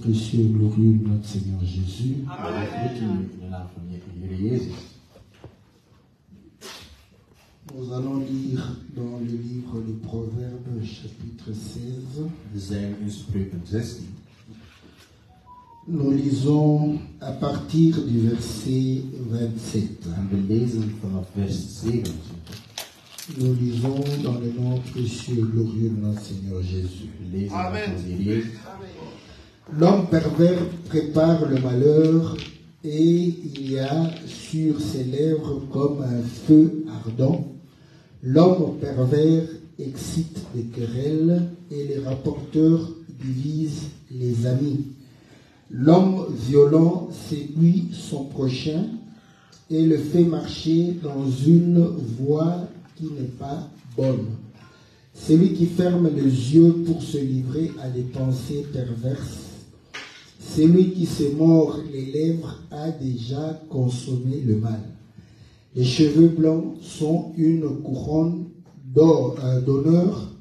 Précieux et glorieux de notre Seigneur Jésus. Nous allons lire dans le livre des Proverbes, chapitre 16. We zijn in Spreuken 16. Nous lisons à partir du verset 27. En we lezen vanaf vers 27. Nous lisons dans le nom précieux et glorieux de notre Seigneur Jésus. We lezen L'homme pervers prépare le malheur et il y a sur ses lèvres comme un feu ardent. L'homme pervers excite les querelles et les rapporteurs divisent les amis. L'homme violent séduit son prochain et le fait marcher dans une voie qui n'est pas bonne. Celui qui ferme les yeux pour se livrer à des pensées perverses celui qui se mord les lèvres a déjà consommé le mal. Les cheveux blancs sont une couronne euh, d'honneur.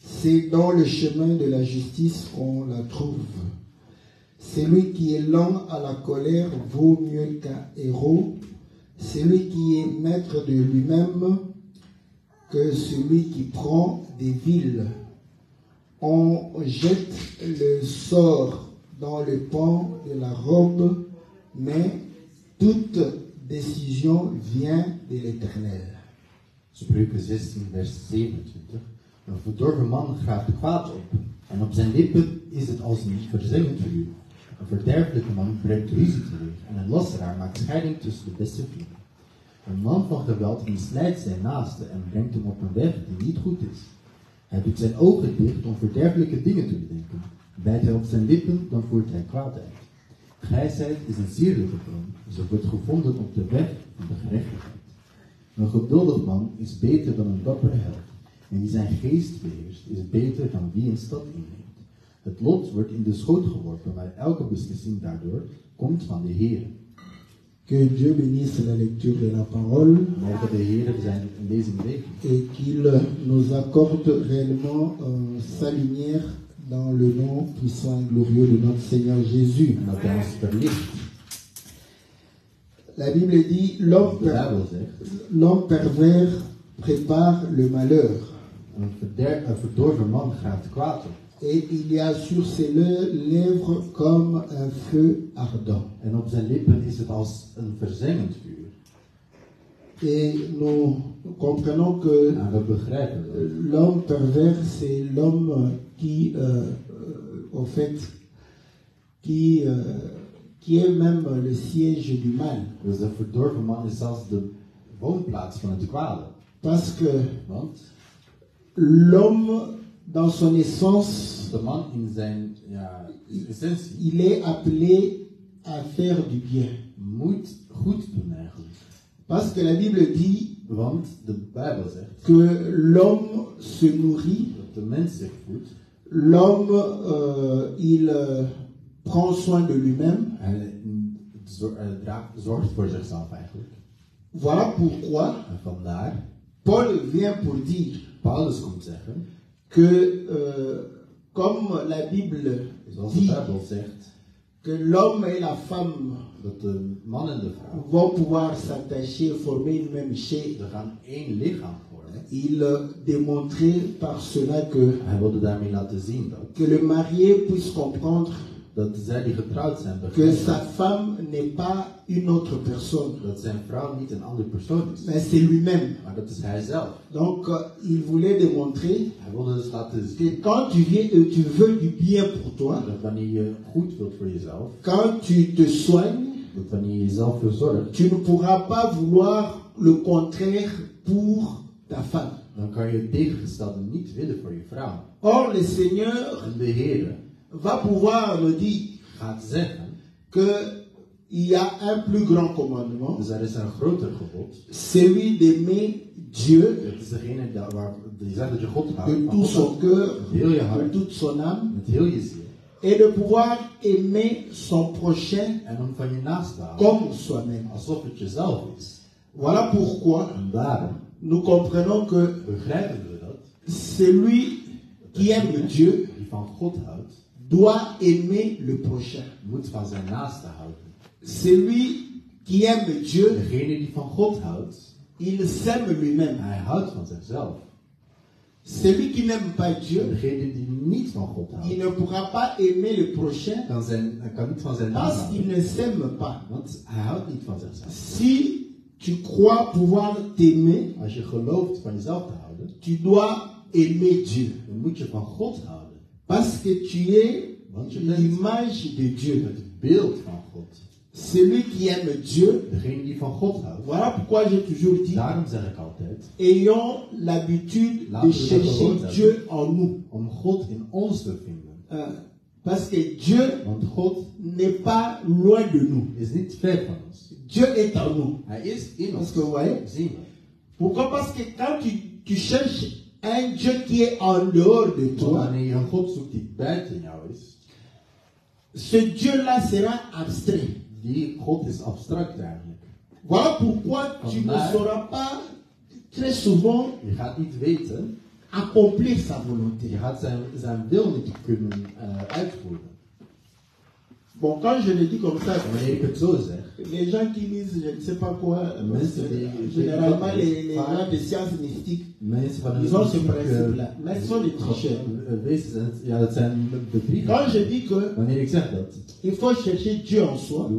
C'est dans le chemin de la justice qu'on la trouve. Celui qui est lent à la colère vaut mieux qu'un héros. Celui qui est maître de lui-même que celui qui prend des villes. On jette le sort dans le pan de la robe, mais toute décision vient de l'Éternel. Spreuken 16, vers 27. Een verdorven man graapt kwaad op. En op zijn lippen is het als een verzengend vuur. Een verderfelijke man brengt ruzie teweeg. En een lasteraar maakt scheiding tussen de beste vrienden. Een man van geweld misleidt zijn naaste en brengt hem op een weg die niet goed is. Hij doet zijn ogen dicht om verderfelijke dingen te bedenken. Bijt hij op zijn lippen, dan voert hij kwaadheid. Grijsheid is een sierlijke bron. Ze wordt gevonden op de weg van de gerechtigheid. Een geduldig man is beter dan een dappere held. En wie zijn geest beheerst, is beter dan wie een stad inneemt. Het lot wordt in de schoot geworpen, maar elke beslissing daardoor komt van de Heer. Que Dieu bénisse la lecture de la parole Mogen de Heer zijn lezing regenen. et qu'il nous accorde réellement euh, sa lumière dans le nom puissant et glorieux de notre Seigneur Jésus. La Bible dit l'homme pervers prépare le malheur. Et il y a sur ses lèvres comme un feu ardent. En op zijn lippen is het als een verzengend vuur. Et nous comprenons que l'homme pervers, c'est l'homme qui, euh, euh, au fait, qui, euh, qui est même le siège du mal. Dus een verdorven man is zelfs de woonplaats van het kwade. Parce que l'homme, dans son essence, de man in zijn ja, essentie il est appelé à faire du bien. moet goed doen eigenlijk. Parce que la Bible dit Want zegt que l'homme se nourrit, l'homme, euh, il euh, prend soin de lui-même. Voilà pourquoi Paul vient pour dire Paulus komt zeggen, que, euh, comme la Bible dit zegt, que l'homme et la femme dat de man en de vrouw, vont pouvoir s'attacher, former une même chair, ze gaan één lichaam vormen. il démontrait par cela que, Hij wilde daarmee laten zien dat, que le marié puisse comprendre que sa femme n'est pas une autre personne, dat zijn vrouw niet een andere persoon is, mais c'est lui-même. maar dat is hij zelf. Donc, euh, il voulait démontrer que quand tu viens et tu veux du bien pour toi, dat wanneer je goed wilt voor jezelf, quand tu te soignes, dat wanneer je jezelf verzorgt, tu ne pourras pas vouloir le contraire pour ta femme. dan kan je het tegengestelde niet willen voor je vrouw. Or, le Seigneur va pouvoir nous dire gaat zeggen, que il y a un plus grand commandement, gebod. celui d'aimer Dieu de tout son cœur, de toute son âme, et de pouvoir aimer son prochain comme soi-même. Voilà pourquoi nous comprenons que celui qui aime Dieu doit aimer le prochain. Celui qui aime Dieu, il s'aime lui-même. Celui qui n'aime pas Dieu, il ne pourra pas aimer le prochain parce qu'il ne s'aime pas. Si tu crois pouvoir t'aimer, tu dois aimer Dieu. Parce que tu es l'image de Dieu. Celui qui aime Dieu, voilà pourquoi j'ai toujours dit, ayons l'habitude de chercher. Dieu en nous. Euh, parce que Dieu n'est pas loin de nous. Dieu est en nous. Parce que vous voyez, pourquoi? Parce que quand tu, tu cherches un Dieu qui est en dehors de toi, ce Dieu-là sera abstrait. eigenlijk. Voilà pourquoi tu ne sauras pas très souvent weten, accomplir sa volonté. je gaat zijn, zijn wil niet kunnen eh, uitvoeren. Bon, quand je le dis comme ça, zeg, les gens qui lisent, je ne sais pas quoi, euh, Mais généralement les, les gens de sciences mystiques, Ils ont ce principe-là. Maar het sont des tricheurs. bedriegers. quand je dis que il faut chercher Dieu en soi,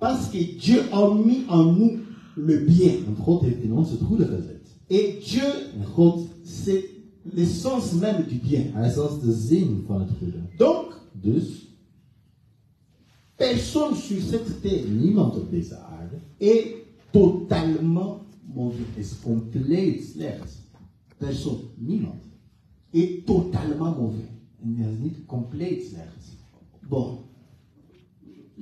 parce que Dieu a mis en nous le bien. Et Dieu, c'est l'essence même du bien. hij is als de zin van het goede. Donc, Dus, personne sur cette terre deze aarde est totalement mauvais. is compleet slecht. Personne Niemand. est totalement mauvais. Compleet slecht. Bon,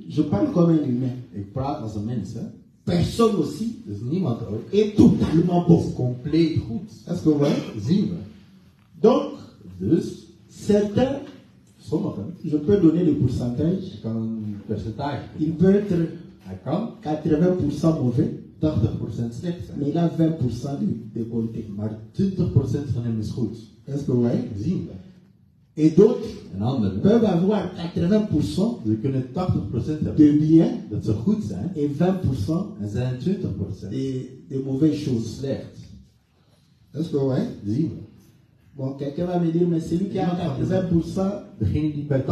je parle comme un humain. Ik praat als hè. Personne aussi Dus niemand est totalement bon. compleet goed. Est-ce que vous voyez. Donc, Dus, certains, sommigen, je peux donner le pourcentage, ik kan percentage il peut être Hij kan 80% mauvais, 80% slecht mais il a 20% de, de bonté. Maar 20% van hem is goed. Est-ce que vous voyez? Zien we. Et d'autres peuvent avoir 80% ze kunnen 80% hebben de bien dat ze goed zijn. et 20% En zijn 20% de, de mauvaises choses. slecht. Est-ce que vous voyez? Zien we. Bon, quelqu'un va me dire, mais celui qui a 80%, Degene die bij 80%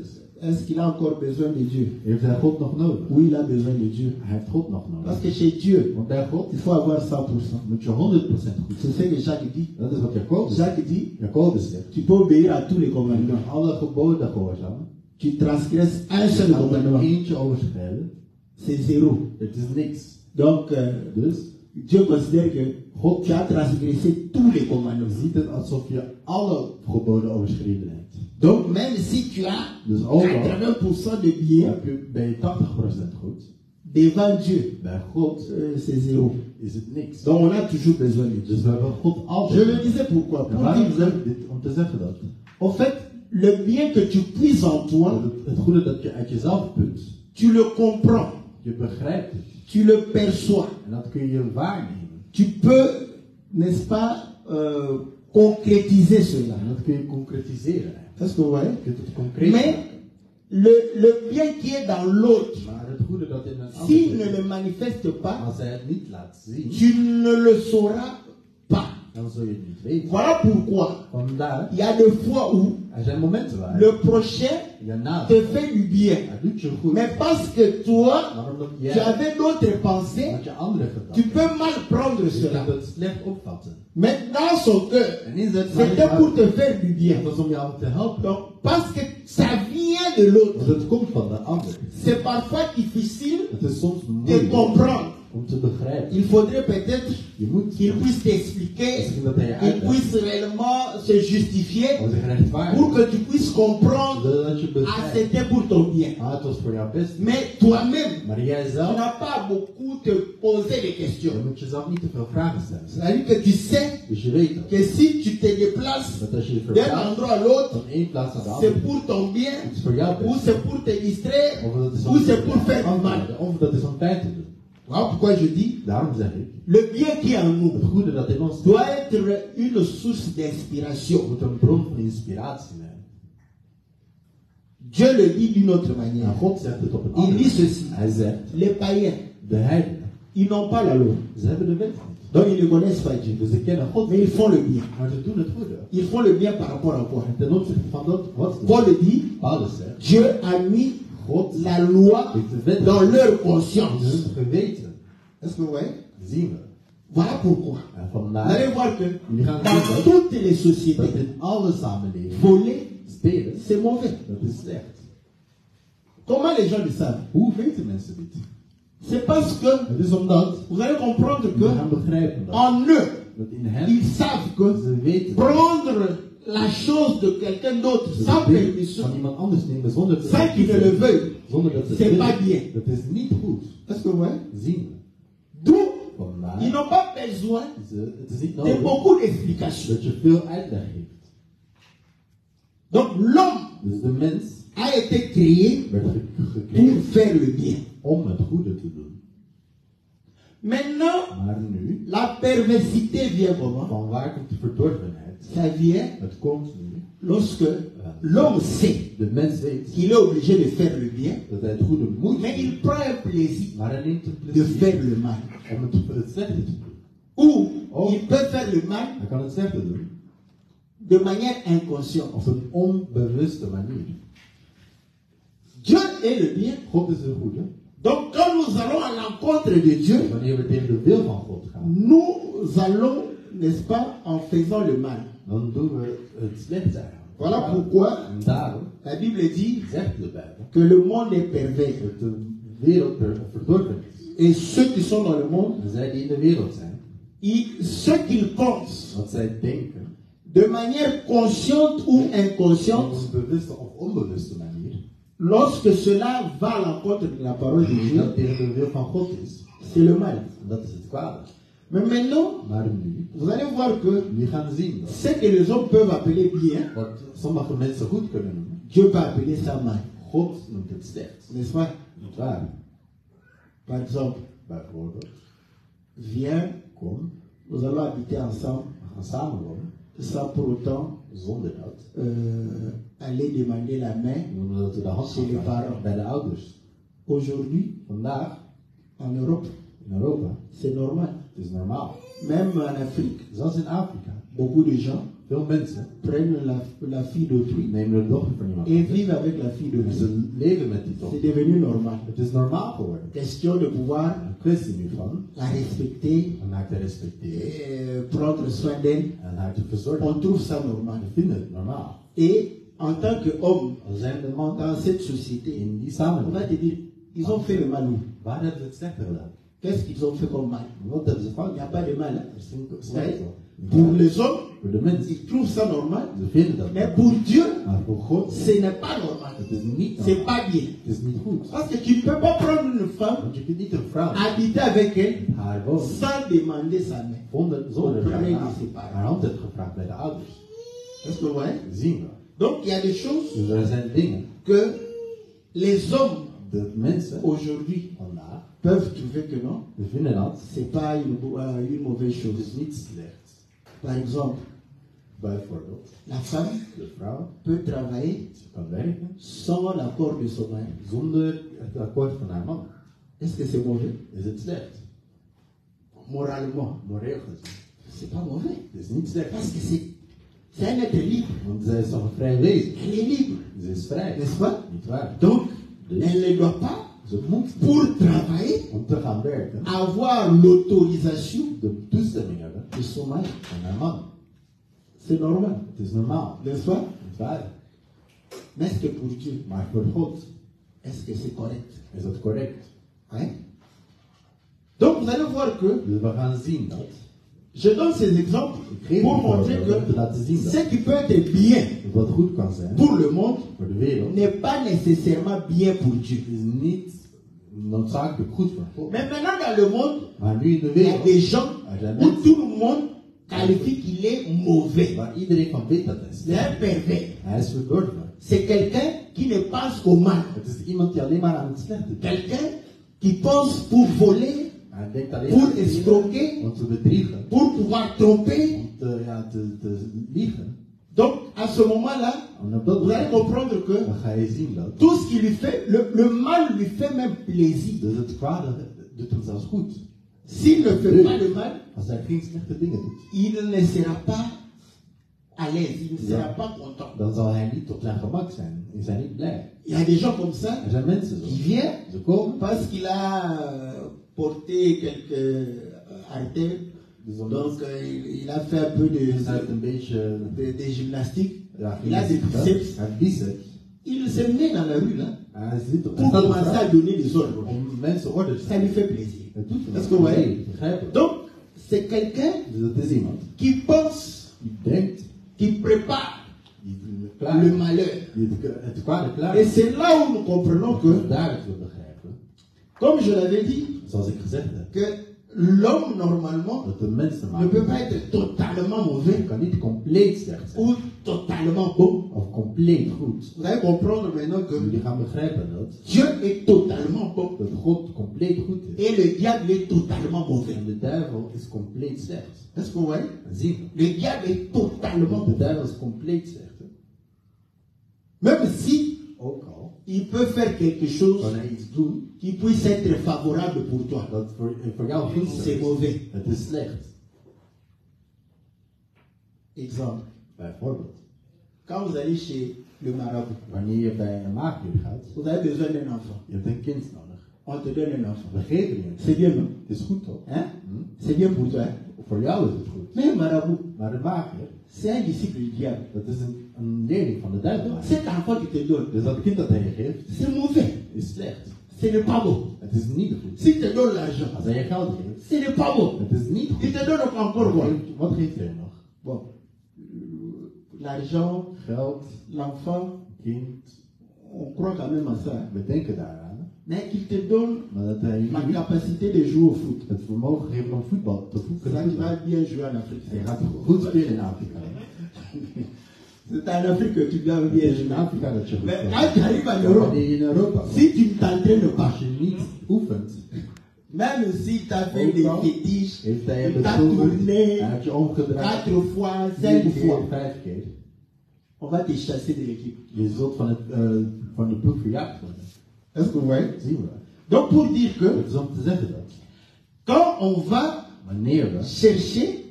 is, est-ce qu'il a encore besoin de Dieu heeft hij God nog nodig? Oui, il a besoin de Dieu. Hij heeft God nog Parce nodig. que chez Dieu, Want bij God il faut avoir 100%. moet je 100% goed C'est ce que Jacques dit. Dat is wat Jacobus Jacques dit, Jacobus zegt. tu peux obéir à tous les commandements. alle geboden gehoorzamen. Tu transgresses un seul commandement. eentje overschrijden. C'est zéro. Het is niks. Donc, euh, Dus Dieu considère que God tu as transgressé tous les commandements. ziet het alsof je alle geboden overschreden hebt. Donc, même si tu as Dus ook al 80% de je, ben je 80% goed, devant Dieu, God euh, c'est zéro. Donc, on a toujours besoin de Dieu. Je le disais pourquoi. Pour dire, en fait, le bien que tu puisses en toi, tu le comprends, tu le perçois. Tu peux, n'est-ce pas, euh, concrétiser cela. Est-ce que vous voyez Mais le, le bien qui est dans l'autre, s'il ne le manifeste pas, zien, tu ne le sauras pas. Voilà pourquoi il y a des fois où le prochain te fait du bien. goed, Mais parce que toi, tu avais d'autres pensées, tu peux mal prendre cela. dans son cœur, c'était pour te faire du bien. Donc, parce que ça vient de l'autre, c'est parfois difficile de comprendre. Il faudrait peut-être qu'il puisse t'expliquer, qu'il puisse réellement se justifier pour que tu puisses comprendre, je ah, c'était pour ton bien. Ah. Mais toi-même, tu n'as pas beaucoup te poser des questions. C'est-à-dire que tu sais que si tu te déplaces d'un endroit à l'autre, c'est pour ton bien, ou c'est pour te distraire, ou c'est pour faire du mal. Voilà pourquoi je dis, le bien qui est en nous doit être une source d'inspiration. Dieu le dit d'une autre manière. Il dit ceci. Les païens, ils n'ont pas la loi. Donc ils ne connaissent pas Dieu. Mais ils font le bien. Ils font le bien par rapport à quoi? Paul dit, Dieu a mis la loi dans leur conscience. Est-ce que vous voyez? Voilà pourquoi. Vous allez voir que dans toutes les sociétés, voler, c'est mauvais. Comment les gens le savent? C'est parce que vous allez comprendre que en eux, ils savent que prendre la chose de quelqu'un d'autre sans permission, sans qu'il ne le veuille, c'est pas bien. Est-ce que vous voyez? D'où ils n'ont pas besoin de beaucoup d'explications. Donc l'homme a été créé pour faire le bien. Maintenant, la perversité vient comment? Ça vient lorsque l'homme sait qu'il est obligé de faire le bien, mais il prend un plaisir de faire le mal. Ou Oh. il peut faire le mal de manière inconsciente. Dieu est le bien. Goede. Donc quand nous allons à l'encontre de Dieu, nous allons, n'est-ce pas, en faisant le mal. Voilà pourquoi la Bible dit que le monde est pervers. Et ceux qui sont dans le monde, En zij die in de wereld zijn, ils- ce qu'ils pensent, de manière consciente ou inconsciente, lorsque cela va à l'encontre de la parole de Dieu, c'est le mal. Mais maintenant, vous allez voir que ce que les hommes peuvent appeler bien, Dieu peut appeler ça mal. N'est-ce pas? Par exemple, viens, nous allons habiter ensemble. samenwonen, sans pour autant euh, aller demander la main. Bij de ouders. Aujourd'hui, en Europe, in Europa, c'est normal. Même en Afrique, Zelfs in Afrika. beaucoup de gens Veel mensen prennent la, la fille d'autrui nemen de dochter van iemand et anders. vivent avec la fille d'autrui. ze leven met die C'est devenu normal. Het is normaal geworden. Question de pouvoir Een kwestie nu van la respecter, om haar te respecteren euh, prendre soin d'elle. en haar te verzorgen. On trouve ça normal. We vinden het normaal. Et en tant qu'homme dans cette société, in die on va te dire, ils ont fait le mal où? Waar hebben ze het slechter gedaan? Qu'est-ce qu'ils ont fait comme mal? Il n'y a pas de mal. hein. Pour les hommes, ils trouvent ça normal. Mais pour Dieu, ce n'est pas normal. C'est pas bien. Parce que tu ne peux pas prendre une femme, habiter avec elle, wonen sans demander sa main. de ses parents. Est-ce que vous voyez? Donc il y a des choses que les hommes aujourd'hui peuvent trouver que non, dat, c'est pas une, euh, une mauvaise chose. Par exemple, la femme peut travailler sans l'accord de son mari. Est-ce que c'est mauvais? Moralement, c'est pas mauvais. Parce que c'est, c'est un être libre. Elle est libre, n'est-ce pas? Donc, elle ne doit pas, pour travailler, avoir l'autorisation de van haar man. C'est normal, normaal. n'est-ce pas? Mais est-ce que pour Dieu, est-ce que c'est correct? Dat correct? Hein? Donc vous allez voir que je donne ces exemples pour montrer que ce qui peut être bien pour le monde n'est pas nécessairement bien pour Dieu. Mais maintenant dans le monde, de il y a des gens où tout le monde qualifie qu'il est mauvais. C'est un pervers. Verdorven. C'est quelqu'un qui ne pense qu'au mal. Denkt. Quelqu'un qui pense pour voler, alleen pour escroquer, pour pouvoir tromper. Donc, à ce moment-là, vous allez comprendre que tout ce qu'il lui fait, le, le mal lui fait même plaisir. S'il ne fait pas le mal, il ne sera pas à l'aise, il ne sera pas content. Il y a des gens comme ça qui viennent parce qu'il a porté quelques artères. Donc, euh, il, il a fait un peu de, gymnastique. Il a des biceps. Il se met dans la rue là op pour commencer à donner des ordres. Ça lui fait plaisir. Est-ce que vous voyez. Donc, c'est quelqu'un qui pense, qui prépare le malheur. Et c'est là où nous comprenons que, comme je l'avais dit, que l'homme normalement ne peut pas être totalement mauvais. Ou totalement bon. Vous allez comprendre maintenant que Dieu est totalement bon. Et le diable est totalement mauvais. Est-ce que vous voyez? Le diable est totalement mauvais. Même si il peut faire quelque chose qui puisse être favorable pour toi, c'est is. mauvais. Exemple. Quand vous allez chez le marabout, vous avez besoin d'un enfant. On te donne un enfant. C'est bien, non? Hein? Hm? C'est bien pour toi. hein? Mais marabout, c'est un disciple du diable. Dat is een, een leerling van de duivel. Donc, cet enfant qui te donne, c'est mauvais. is slecht. Ce n'est pas bon. Het is niet goed. S'il te donne l'argent, hij je geld geeft, ce n'est pas bon. het is niet Il te donne encore quoi Wat- Wat geeft hij nog? Bon, l'argent, Geld, l'enfant, kind, on croit quand même à ça. Mais qu'il te donne la capacité de jouer au foot. het vermogen geeft om voetbal te C'est ça bien jouer en Afrique. C'est en Afrique que tu dois in goed Mais quand tu arrives en Europe, in si tu ne t'entraînes pas, même si tu as fait des fétiches, tu as tourné quatre fois, cinq fois, on va te chasser de l'équipe. Van de ploeg verjaagd worden. Est-ce que vous voyez? Donc pour dire que quand on va we chercher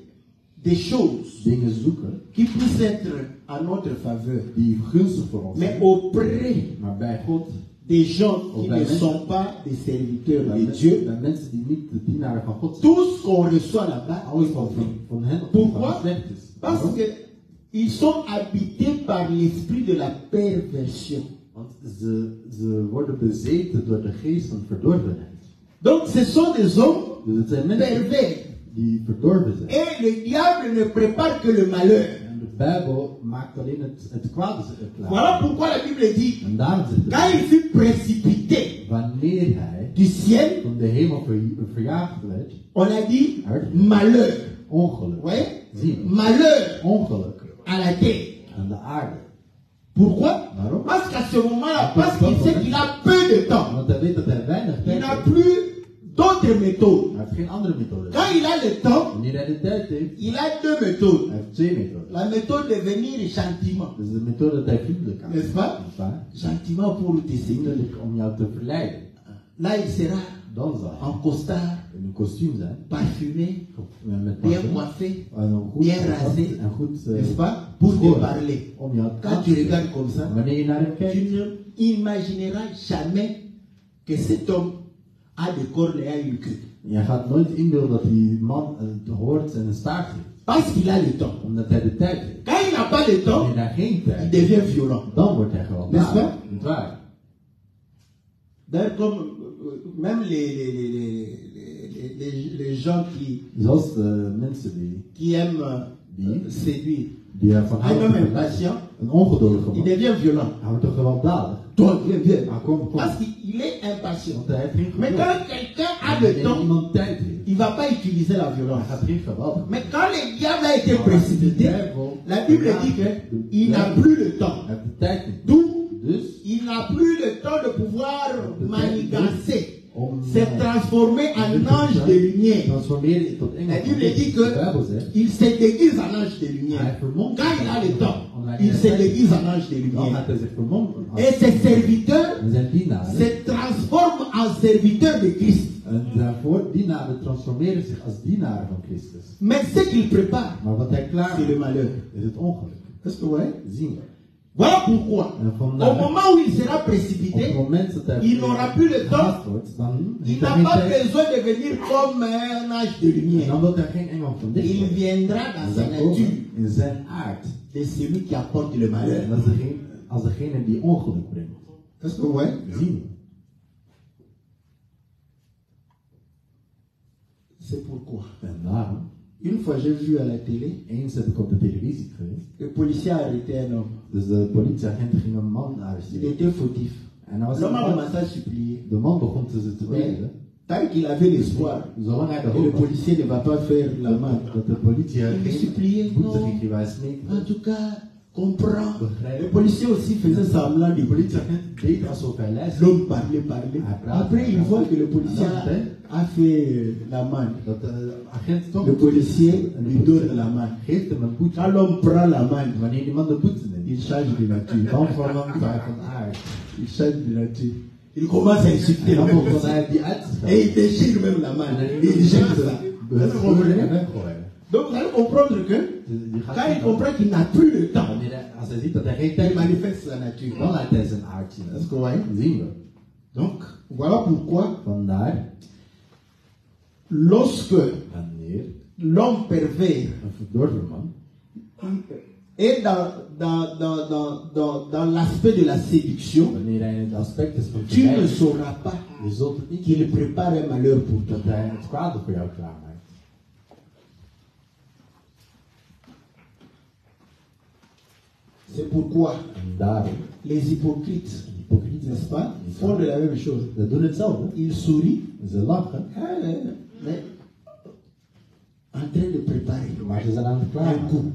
des choses qui puissent être à notre faveur, mais auprès des gens qui ne sont pas des serviteurs. De Dieu, tout ce qu'on reçoit là-bas, hen Pourquoi? parce Waarom? que ils sont habités par l'esprit de la perversion. Donc ce sont des hommes pervers. Die verdorven zijn. Et le diable ne prépare que le malheur. En de Bijbel maakt alleen het, het kwade klaar. Voilà pourquoi la Bible dit, En daarom zegt quand il fut précipité wanneer hij du ciel, van de hemel ver- verjaagd werd, on a dit malheur. ongeluk. Malheur Ongeluk à la terre. aan de aarde. Pourquoi? Waarom? Parce qu'à ce moment-là, parce qu'il sait qu'il a peu de temps, Want hij weet dat hij weinig il n'a plus d'autres méthodes. Quand il a le temps, il a deux méthodes. La méthode de venir gentiment, n'est-ce pas? Gentiment pour te verleiden. Là, il sera en costard, parfumé, bien coiffé, goed bien rasé, n'est-ce pas? Pour te parler. Quand tu regardes comme ça, tu kijkt, ne imagineras jamais que cet homme je gaat nooit inbeelden dat die man een hoort en een staart heeft. Parce qu'il a le temps. Omdat hij de tijd heeft. Quand il n'a pas de temps, hij geen il tijd heeft, devient violent. dan wordt hij pas? Niet waar? D'ailleurs, comme euh, même les, les, les, les, les- les- les gens qui, Zoals de mensen die, qui aiment Die? séduire, die ervan un homme te impatient, ongeduldige il devient violent. Ah, kom. Parce qu'il est impatient. Mais quand quelqu'un a le temps, il ne va pas utiliser la violence. Mais quand le diable a été précipité, la Bible dit qu'il n'a plus le temps. D'où il n'a plus le temps de pouvoir manigancer, om se transformer en ange de lumière. La Bible dit qu'il se déguise en ange de lumière. vermomt Quand il a le temps, il se déguise en ange de lumière. Et ses serviteurs En zijn dienaren. se transforment en serviteurs de Christ. Mais ce qu'il prépare, c'est le malheur. Est-ce que vous voyez? Voilà pourquoi, au moment où il sera précipité, il n'aura plus le temps, il n'a pas besoin de venir comme un ange de lumière. Il viendra En dans sa nature de celui qui apporte le malheur. dat is degene, als degene die ongeluk brengt. Est-ce que vous voyez. C'est pourquoi? Une fois, j'ai vu à la télé, eens heb ik op de televisie geweest. le policier a arrêté un homme. Dus de politieagent ging een man Il était fautif. L'homme a commencé à supplier. De man begon te bidden. tant qu'il avait l'espoir le policier ne va pas faire la main, dat de politie Non, smeekte. en tout cas, comprends. Begrijp. Le policier aussi faisait semblant de luisterde. L'homme parlait, parlait. Après, il voit que le policier a, fait euh, la main. Dat de agent toch Le policier lui donne la main. geeft hem een boete. Quand l'homme prend la main, Wanneer die man de boete neemt, il change de nature. aard. Il change de nature. Il commence à insulter te Et il déchire même la main. Il jette ça. vous comprenez. Donc vous allez comprendre que quand il comprend qu'il n'a plus le temps, geen il manifeste sa nature. Est-ce que vous voyez. Donc, voilà pourquoi, lorsque l'homme pervers est dans, dans, dans, dans, dans, dans l'aspect de la séduction, tu ne sauras pas qu'il prépare un malheur pour toi. dat hij het kwade voor jou klaarmaakt. C'est pourquoi En les hypocrites, hypocrieten, n'est-ce pas, font de la même chose. Ils sourient, Ze lachen, hein, mais en train de préparer. Un coup.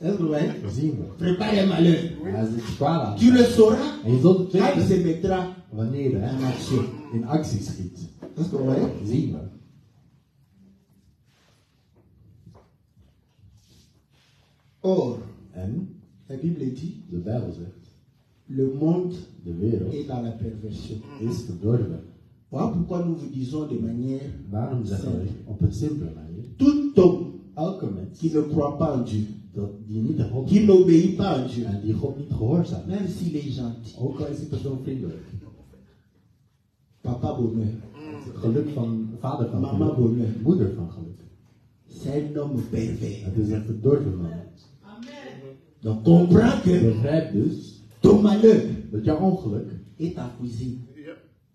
Que vous voyez Dat zien we. Prépare un malheur. Tu le sauras. En quand il se mettra wanneer en action. in actie schiet. Est-ce que vous voyez Zien we. Or, la Bible dit, de Bijbel zegt, le monde de wereld est dans la perversion. is verdorven. Voilà pourquoi nous vous disons de manière Waarom zeggen we op een simpele manier, tout homme elke mens qui ne croit pas en Dieu, dat die niet de God qui n'obéit pas à Dieu, en die God niet gehoorzaamt, même s'il est gentil, ook al is die persoon vriendelijk, papa bonheur, geluk van vader van Mama geluk, bonheur. moeder van geluk. c'est un homme pervers. Het is een verdorven man. Donc comprends que Begrijp dus ton malheur dat jouw ongeluk, est ta cuisine.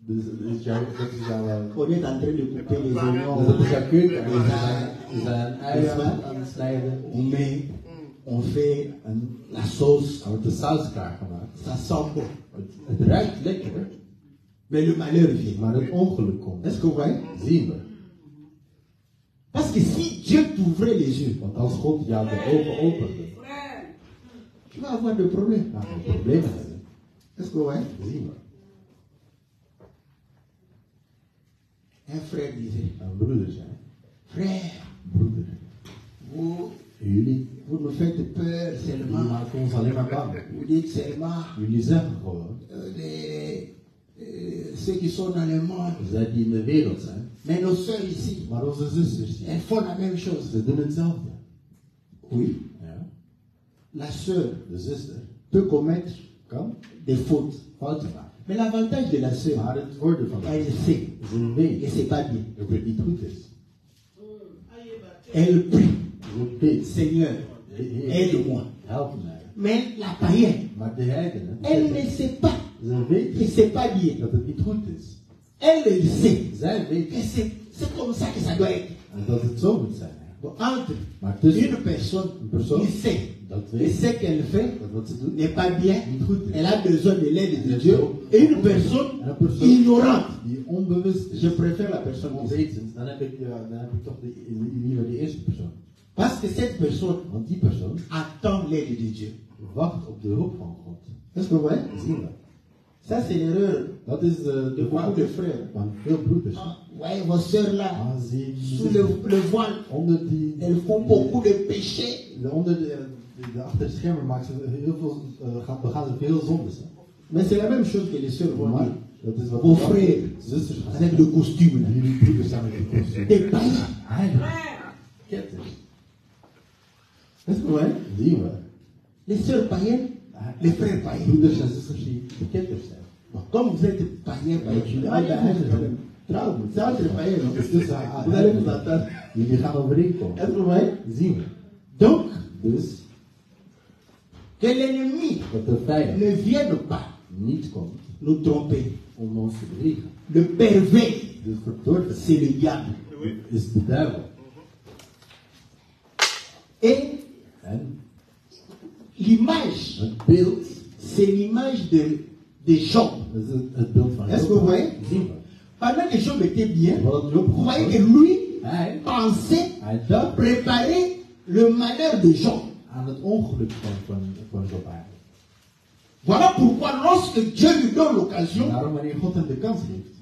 dus dat is jouw, dat is jouw, On est en train de couper les oignons. dat is jouw keuken en we zijn, we zijn eieren aan het snijden On met, on fait en la sauce. er wordt de saus klaargemaakt. Ça sent bon. Het, het ruikt lekker, Mais le malheur vient. maar het ongeluk komt. Est-ce que vous voyez Zien we. Parce que si Dieu t'ouvrait les yeux, Want als God jou de ogen opende, tu vas avoir des problèmes. je problemen hebben. Est-ce que vous voyez? Un frère disait, Een broeder zei, frère, vous, vous nous faites peur seulement. Vous dites seulement gewoon, euh, les- euh, ceux qui sont dans le monde. zij die in de wereld zijn, Mais nos soeurs ici, elles font la même chose. Oui? La sœur peut commettre des fautes. Mais l'avantage de la sœur, elle sait. Et c'est pas bien. Elle prie, Seigneur, aide-moi. Mais la païenne, elle ne sait pas. Que c'est pas bien. Elle le sait. C'est, comme ça que ça doit être. Bon, entre une personne Une personne qui sait et ce qu'elle fait n'est pas bien, elle a besoin de l'aide de Dieu, et une personne ignorante. Je préfère la personne eerste persoon. Parce que cette personne attend l'aide de Dieu. Est-ce que vous voyez? Ça, c'est l'erreur is de, beaucoup de frères. Ah, voyez vos sœurs là, sous le, le voile, elles font beaucoup de péchés. De, onder de, de, de achter de schermen maken ze heel veel, uh, gaan, begaan ze veel zondes. Hè. Mais c'est la même chose que les sœurs vont Maar dire. dat is wat Vos frères, zusters gaan avec zeggen. le costume là. Jullie broeders zijn met de kostuum. Des païens. Heilig. Ketters. Est-ce que vous voyez Zien we. Les sœurs païennes, les frères païens. Broeders en zusters die ketters zijn. Bon, comme vous êtes païens, païens, Jullie ah, il y a un allebei problème. Trouwens. C'est entre païens, non Het is tussen haar- Vous allez vous entendre. Jullie gaan overeenkomen. Est-ce que vous voyez Zien we. Donc, Dus que l'ennemi ne vienne pas nous tromper. Le pervers, c'est le diable. duivel. Et En l'image, c'est l'image de, de Job. Est-ce que vous voyez? Pendant que Job était bien, vous voyez que lui Hij, pensait hij dacht préparer le malheur de Job. Aan het ongeluk van, van, van Job eigenlijk. Voilà pourquoi lorsque Dieu lui donne l'occasion,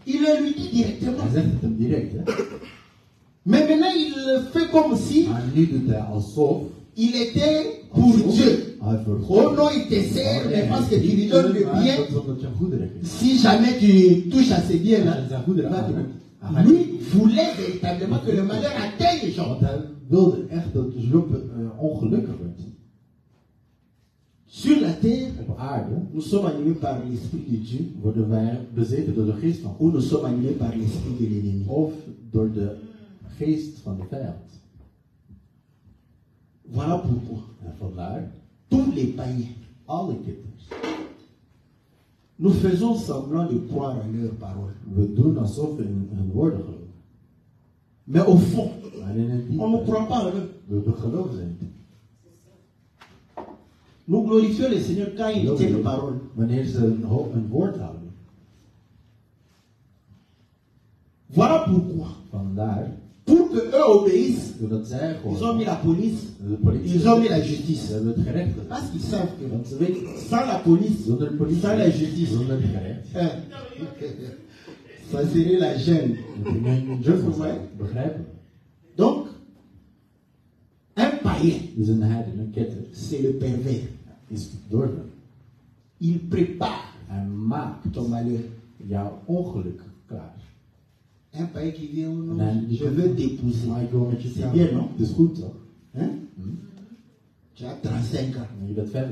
il le lui dit directement. hij zegt het hem direct. Hè? Mais maintenant, il fait comme si il était pour Dieu. Oh God non, il te sert, Oh, mais parce que tu lui donnes le bien, si jamais tu touches à ces biens-là, lui voulait véritablement que le malheur atteigne Job. Wilde echt dat Job eh, ongelukkig werd. Sur la terre, Op aarde nous sommes animés par l'Esprit de Dieu worden wij bezeten door de geest van God. ou nous sommes animés par l'Esprit de l'ennemi. Of door de geest van de vijand. Voilà pourquoi En vandaar, tous les païens, alle kitters. nous faisons semblant de croire à leurs paroles. We doen alsof we hun woorden geloven. Mais au fond, Maar on ne croit pas en eux. ze niet. Nous glorifions le Seigneur quand il tient niet paroles. Voilà pourquoi, pour que eux obéissent, ils ont mis la police, ils ont mis la justice. Parce qu'ils savent que sans la police, sans la justice, hein, ça serait la gêne. je in een jungle zijn. Begrijpen? Donc, un païen, c'est le pervers. Il prépare ton malheur. Un païen qui vient, non, je veux t'épouser. C'est bien, non? toch? Hein? Hm? Tu as 35 ans. 35.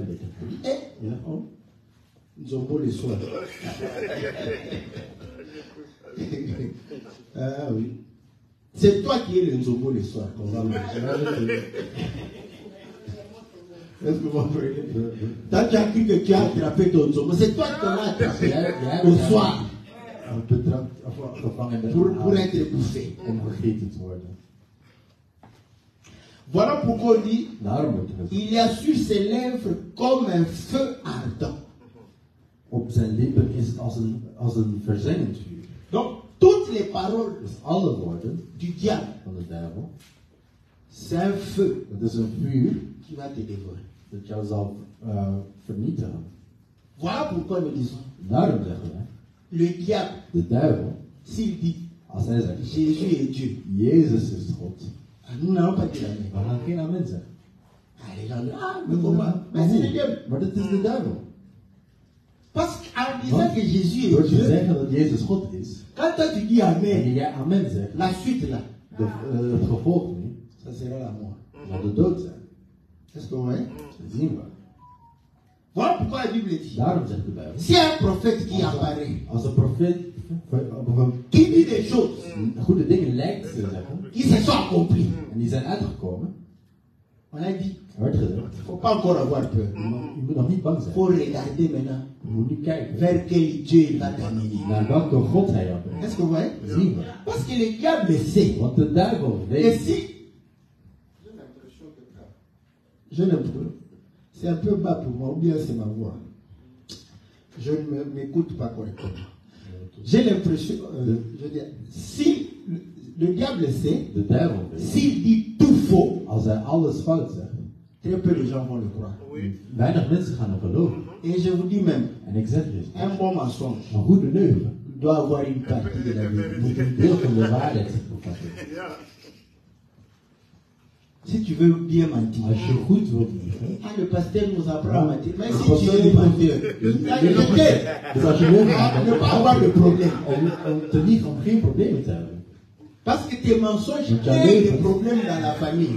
Eh, Nzombo le soir. ah oui. C'est toi qui es le Nzombo le soir. qu'on va manger. Est-ce que vous comprenez? Quand tu as cru que tu as attrapé ton Nzombo, c'est toi qui l'as attrapé jij au soir pour, pour être bouffé. Voilà pourquoi on dit il y a sur ses lèvres comme un feu ardent. op zijn lippen is het als een, als een verzengend vuur. Donc, toutes les paroles du diable, c'est un feu qui va te dévorer. eh, vernietigen. Voilà pourquoi nous disons wij, le diable, s'il dit Jésus est Dieu, ah, nous n'allons pas dire amen zeggen. Ah, ah, mais comment Mais c'est le diable. Disant Want que Jésus est Dieu, zeggen dat Jezus God is, quand toi tu dis Amen, jij amen zegt, la suite là, de, eh, het gevolg nu ça sera la mort. zal de dood zijn. Est-ce que vous voyez Dat zien we. Voilà pourquoi la Bible dit Daarom zegt de Bijbel. a un prophète qui apparaît, Als een profeet qui dit des choses goede dingen lijkt te zeggen, qui se sont accomplies, en die zijn uitgekomen, on a dit il ne faut pas encore avoir peur. je je bang Il faut regarder maintenant Je vers quel Dieu il va t'amener. Est-ce que vous voyez? Parce que le diable sait weet, si. J'ai l'impression que. J'ai l'impression. C'est un peu bas pour moi, ou bien c'est ma voix. Je ne m'écoute pas correctement. J'ai l'impression. euh, je veux dire, si le, le diable sait, s'il dit tout faux, als hij alles fout zegt, très peu de gens vont le croire. weinig mensen gaan hem geloven. Et je vous dis même, En ik zeg je, un bon mensonge een goede leugen doit avoir une partie de la vérité. moet een deel van de waarheid bevatten. Si tu veux bien mentir, ah, le pasteur nous apprend à mentir. Mais Le si tu nous menteur, il a Ah, ne pas avoir de problème. om te om geen problemen te hebben. Parce que tes mensonges créent des problèmes dans la famille.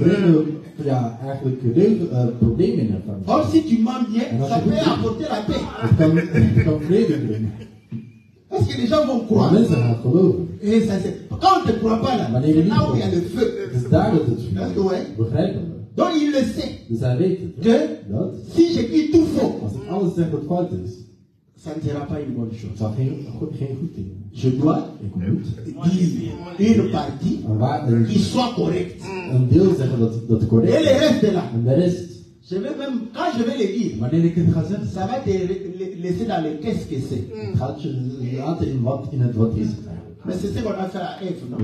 Or, si tu mens bien, ça peut apporter la paix. Parce que les gens vont croire. Et ça. Quand on ne te croit pas là, là où il y a le feu. Is vuur ouais. Donc il le sait que si je dis tout faux, ça ne sera pas une bonne chose. ding. Je dois dire une partie een, qui soit correcte. dat Et le reste là, je vais même, quand je vais le dire, ça va te la- laisser dans le qu'est-ce que c'est. het eigenlijk. Mais c'est ce qu'on a fait à Ève, non?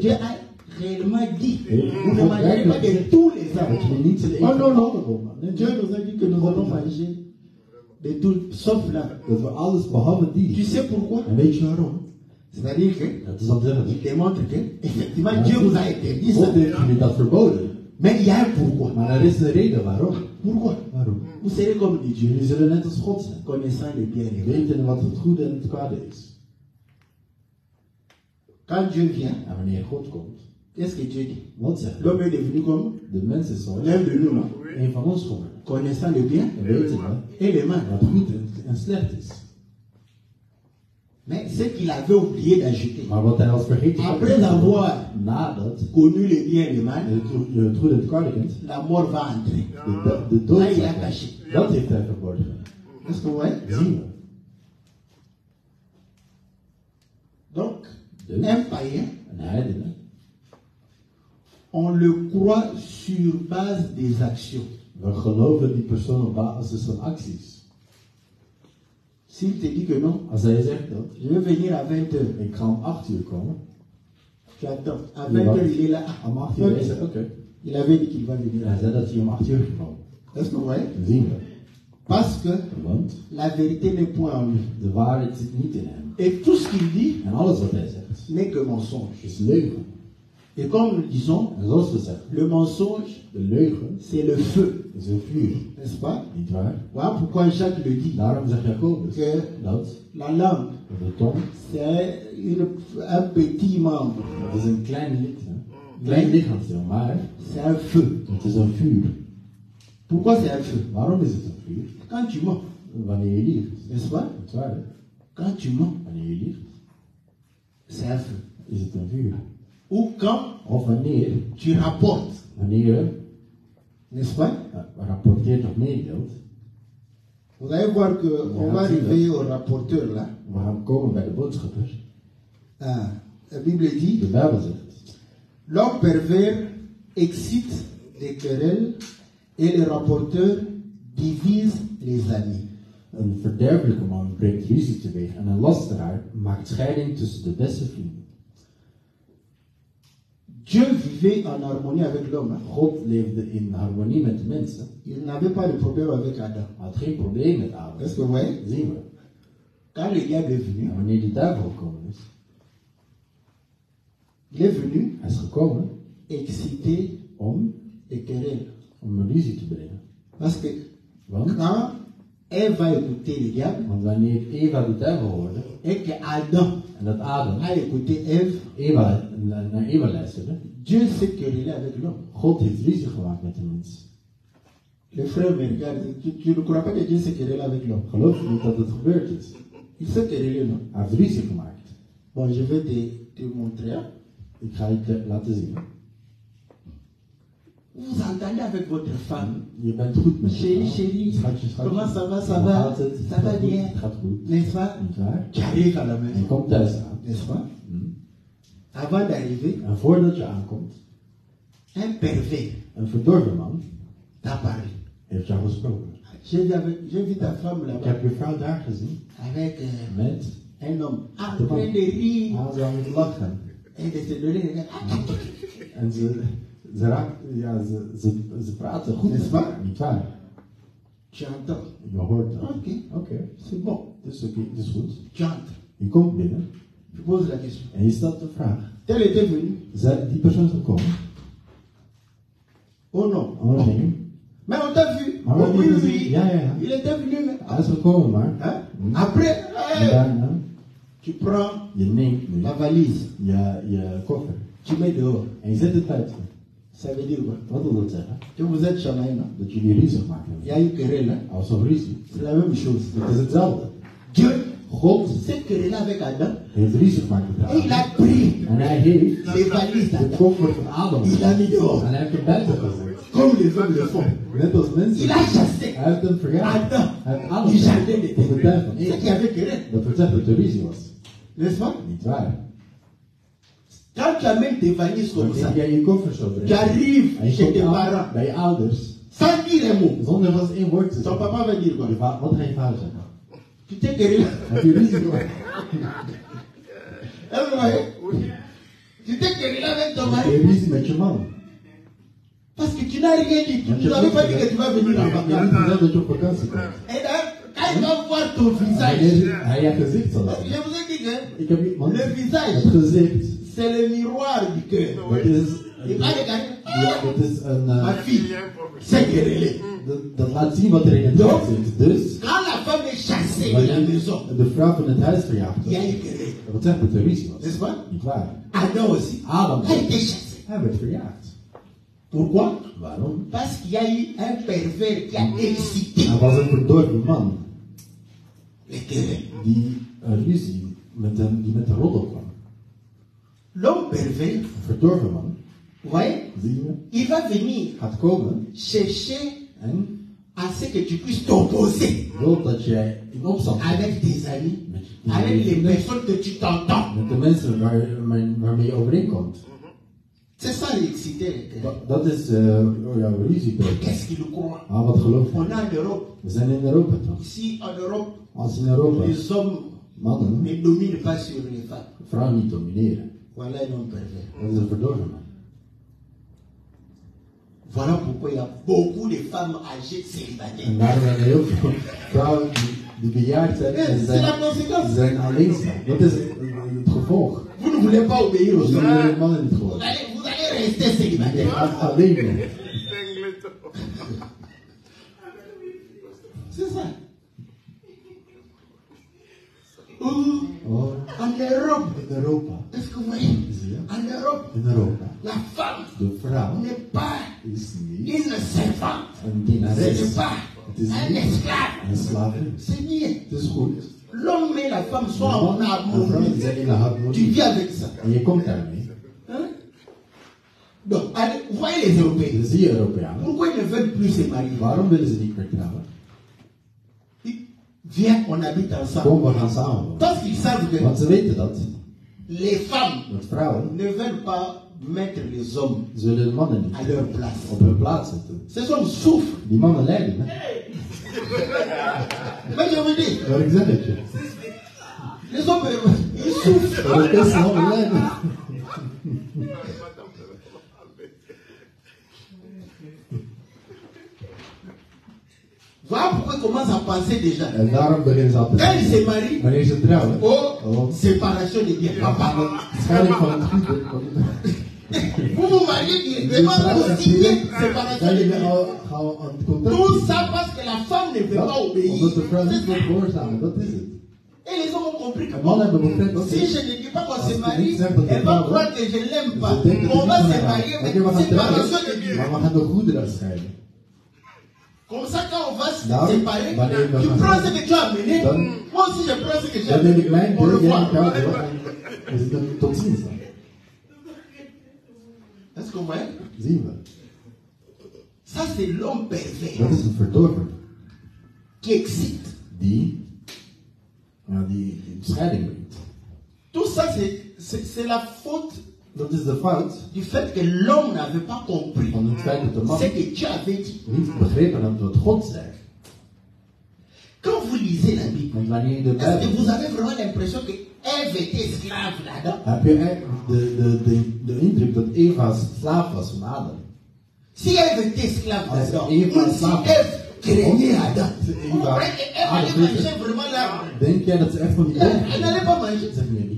Dieu a réellement dit, vous ne mangerez pas de tous les arbres. Oh non, non. Dieu nous a dit que nous allons manger de tout, sauf là. Dat we alles behalve Tu die. sais pourquoi En weet je waarom? C'est-à-dire que Dat is zeggen. il démontre que, effectivement, Dieu vous a interdit ça. Jullie dat verboden. Mais il y a un pourquoi. Maar er is een reden waarom. Pourquoi Waarom? Vous serez comme dit Dieu, Jullie zullen net als God zijn. connaissant le bien et. Weten wat het goede en het kwade is. Quand Dieu vient, En wanneer God komt, qu'est-ce que Dieu dit? L'homme est devenu comme? L'un de nous, non? Connaissant le bien we et le mal. Mais ce qu'il avait oublié d'ajouter, had après avoir nadat connu le bien et le mal, la mort va entrer. de, de, de dood Là, il a caché. Est-ce que vous voyez? Donc, un païen, on le croit sur base des actions. we geloven die persoon op basis van acties? S'il te dit que non, Als hij zegt dat, je vais venir à 20 heures. ik ga om 8 uur komen, Tu attends. À Il 20 va- heures, il est là. om 8 uur is hij, oké. Il avait dit qu'il va venir. Hij zei dat hij om 8 uur ging komen. Est-ce que vous voyez Dat zien we. Parce que Want la vérité n'est point en lui. de waarheid zit niet in hem. Et tout ce qu'il dit En alles wat hij zegt n'est que mensonge. is leugen. Et comme nous disons, le mensonge, c'est le feu. N'est-ce pas? Voilà pourquoi Jacques le dit. Que la langue, c'est un petit membre. C'est un feu. Pourquoi c'est un feu? Vuur? Quand tu mens, n'est-ce pas? Quand tu mens, c'est un feu. Ou quand Of wanneer, tu rapportes, wanneer n'est-ce pas rapporteert of meedeelt, Vous allez voir qu'on Ja, va arriver au rapporteur là. we gaan komen bij de boodschapper. Ah, la Bible dit De Bijbel zegt, L'homme pervers excite des querelles et le rapporteur divise les amis. een verderfelijke man brengt ruzie teweeg en een lasteraar maakt scheiding tussen de beste vrienden. Dieu vivait en harmonie avec l'homme. God leefde in harmonie met de mensen. Il n'avait pas de problème avec Adam. Had geen probleem met Adam. Est-ce que vous voyez? Zien we. Quand le diable est venu, En wanneer die duivel gekomen is, il est venu hij is gekomen exciter om, les querelles. om een ruzie te brengen. Parce que Want, quand Ève va écouter le diable want wanneer Eva de duivel hoorde et que Adam en dat Adam a écouté Ève, Eva, naar Eva luisterde, Dieu s'est querellé avec l'homme. God heeft ruzie gemaakt met de mens. Le frère me regarde, tu, tu ne crois pas que Dieu s'est querellé avec l'homme? Geloof niet dat het gebeurd is? Il s'est querellé, non Hij heeft ruzie gemaakt. Bon, je vais te, te montrer. hein. Ik ga je te- laten zien. Vous entendez avec votre femme? Je bent goed met je Chérie, vrouw. chérie, Schatje, schatje. comment ça va, ça Hoe va? gaat het? Ça Het va gaat goed. bien? Het gaat goed. N'est-ce pas? Niet waar? Tu arrives à la En je maison. komt thuis aan. N'est-ce pas? Hm. Avant d'arriver, En voordat je aankomt, un pervers een verdorven man t'a parlé. heeft jou gesproken. J'ai vu, avec- j'ai vu ta femme Ik là-bas heb je vrouw daar gezien avec euh, met un homme en train de rire aan ze aan het lachen. et de se donner. Ah, En ze, ze, raakt, ja, ze, ze, ze praten goed. N'est-ce pas? Tu entends. Je hoort. Ok, c'est bon. het is oké, het is goed. Tu. Je komt binnen Je poses la question. en je stelt de vraag. Tel était venu Zij, die persoon gekomen. Oh non. Oh nee. Mais on t'a vu. Maar Oh oui, oui, oui. Ja, ja, ja. Il était venu, mais. Hij is gekomen, maar Hein? Après, daarna, tu prends je neemt nu la valise, je, je koffer tu mets dehors. en je zet het buiten. Ça veut dire quoi? Que vous êtes chamaï, non Dat jullie ruzie maken. Il y a une querelle. hein? C'est la même chose. Dieu, s'est querellé avec Adam et il a pris les valises d'Adam. Il l'a mis dehors. Comme les hommes le font. Il a chassé. Adam du jardin de op de tuin van C'est qu'il y avait querelle. Er. N'est-ce pas? Quand tu amènes tes valises comme ça, zo tu arrives chez tes parents. sans dire un mot. Ton papa va dire quoi? Zeggen? Tu t'es gemaakt? Hein, Tu t'es querellé avec ton mari? parce que tu n'as rien dit. Tu Want ne je nous avais hebt pas dit que tu vas venir en vacances. Et là, quand il va voir ton visage, Wanneer hij je vous ai dit que le visage, c'est le miroir du cœur. is, Il va regarder. is een, Ma fille, c'est querellé. dat, laat zien wat er in het hart zit. Dus, Quand la femme est chassée de la maison, de vrouw van het huis verjaagd dat zegt dat er ruzie was. N'est-ce pas? Niet waar. Adam aussi Adam, chassé. hij werd verjaagd. Pourquoi? Waarom? Parce qu'il y a eu un pervers qui a excité Hij was een verdorven man die een ruzie met een, die met een roddel kwam. L'homme pervers, verdorven man, vous voyez, zie je, il va venir gaat komen chercher en à ce que tu puisses t'opposer avec tes amis, avec les personnes que tu t'entends. overeenkomt. C'est ça l'exciter. Dat, is uh, jouw risico. Qu'est-ce qu'ils croient Maar wat geloof On est en Europe. We zijn in Europa toch? Ici en Europe, Als in Europa les hommes mannen ne dominent pas sur les femmes. vrouwen niet domineren. Voilà un homme pervers. Voilà pourquoi il y a beaucoup de femmes âgées célibataires. C'est la conséquence. Vous ne voulez pas obéir aux hommes. Vous allez, vous allez rester célibataire. alleen mee. C'est ça. Ou Oh, en Europe, Europa. est-ce que vous voyez? En Europe, la femme. N'est pas une servante. Ce n'est pas un esclave. goed. L'homme et la femme sont en harmonie. Tu vis avec ça. Hein? Donc, allez, vous voyez les Européens. Pourquoi ils ne veulent plus se marier Waarom willen ze niet meer trouwen? Ils- Viens, on habite ensemble. Parce qu'ils savent que Want ze weten dat. les femmes Dat vrouwen ne veulent pas mettre les hommes zullen de mannen à leur place. op hun plaats zetten. Ces hommes souffrent. Die mannen lijden, hè? Mais je vous dis, Wat ik zeg het je. les hommes, euh, ils souffrent. Lijden. Voilà pourquoi ils commencent à penser déjà. Quand ils se ze trouwen. oh, Oh. séparation des biens. Papa, goede. vous vous mariez directement pour signer séparation des biens. Tout ça parce que la femme ne veut pas obéir. Et les hommes ont compris que dat si je ne dis pas qu'on Als se marie, elle va waar croire que je l'aime Dus pas. On va se marier gaan séparation trouwen, des biens. maar we gaan de goederen scheiden. Comme ça, quand on va se séparer, tu prends ce que tu as amené. Moi aussi, je prends ce que j'ai amené. On le voit. ziens dan. Est-ce que vous voyez. Ça, c'est l'homme pervers qui excite. die, ja, die. Tout ça, c'est- c'est c'est la faute De fout du fait que l'homme n'avait pas compris ce que Dieu avait dit. Quand vous lisez la Bible, est-ce que vous avez vraiment l'impression que Ève était esclave là-dedans? Adam. Si Ève était esclave là-dedans, Ève craignait Adam, vous comprenez qu'Ève Ah, allait manger vraiment la table. Denk jij dat ze echt van die boom Elle n'allait pas manger.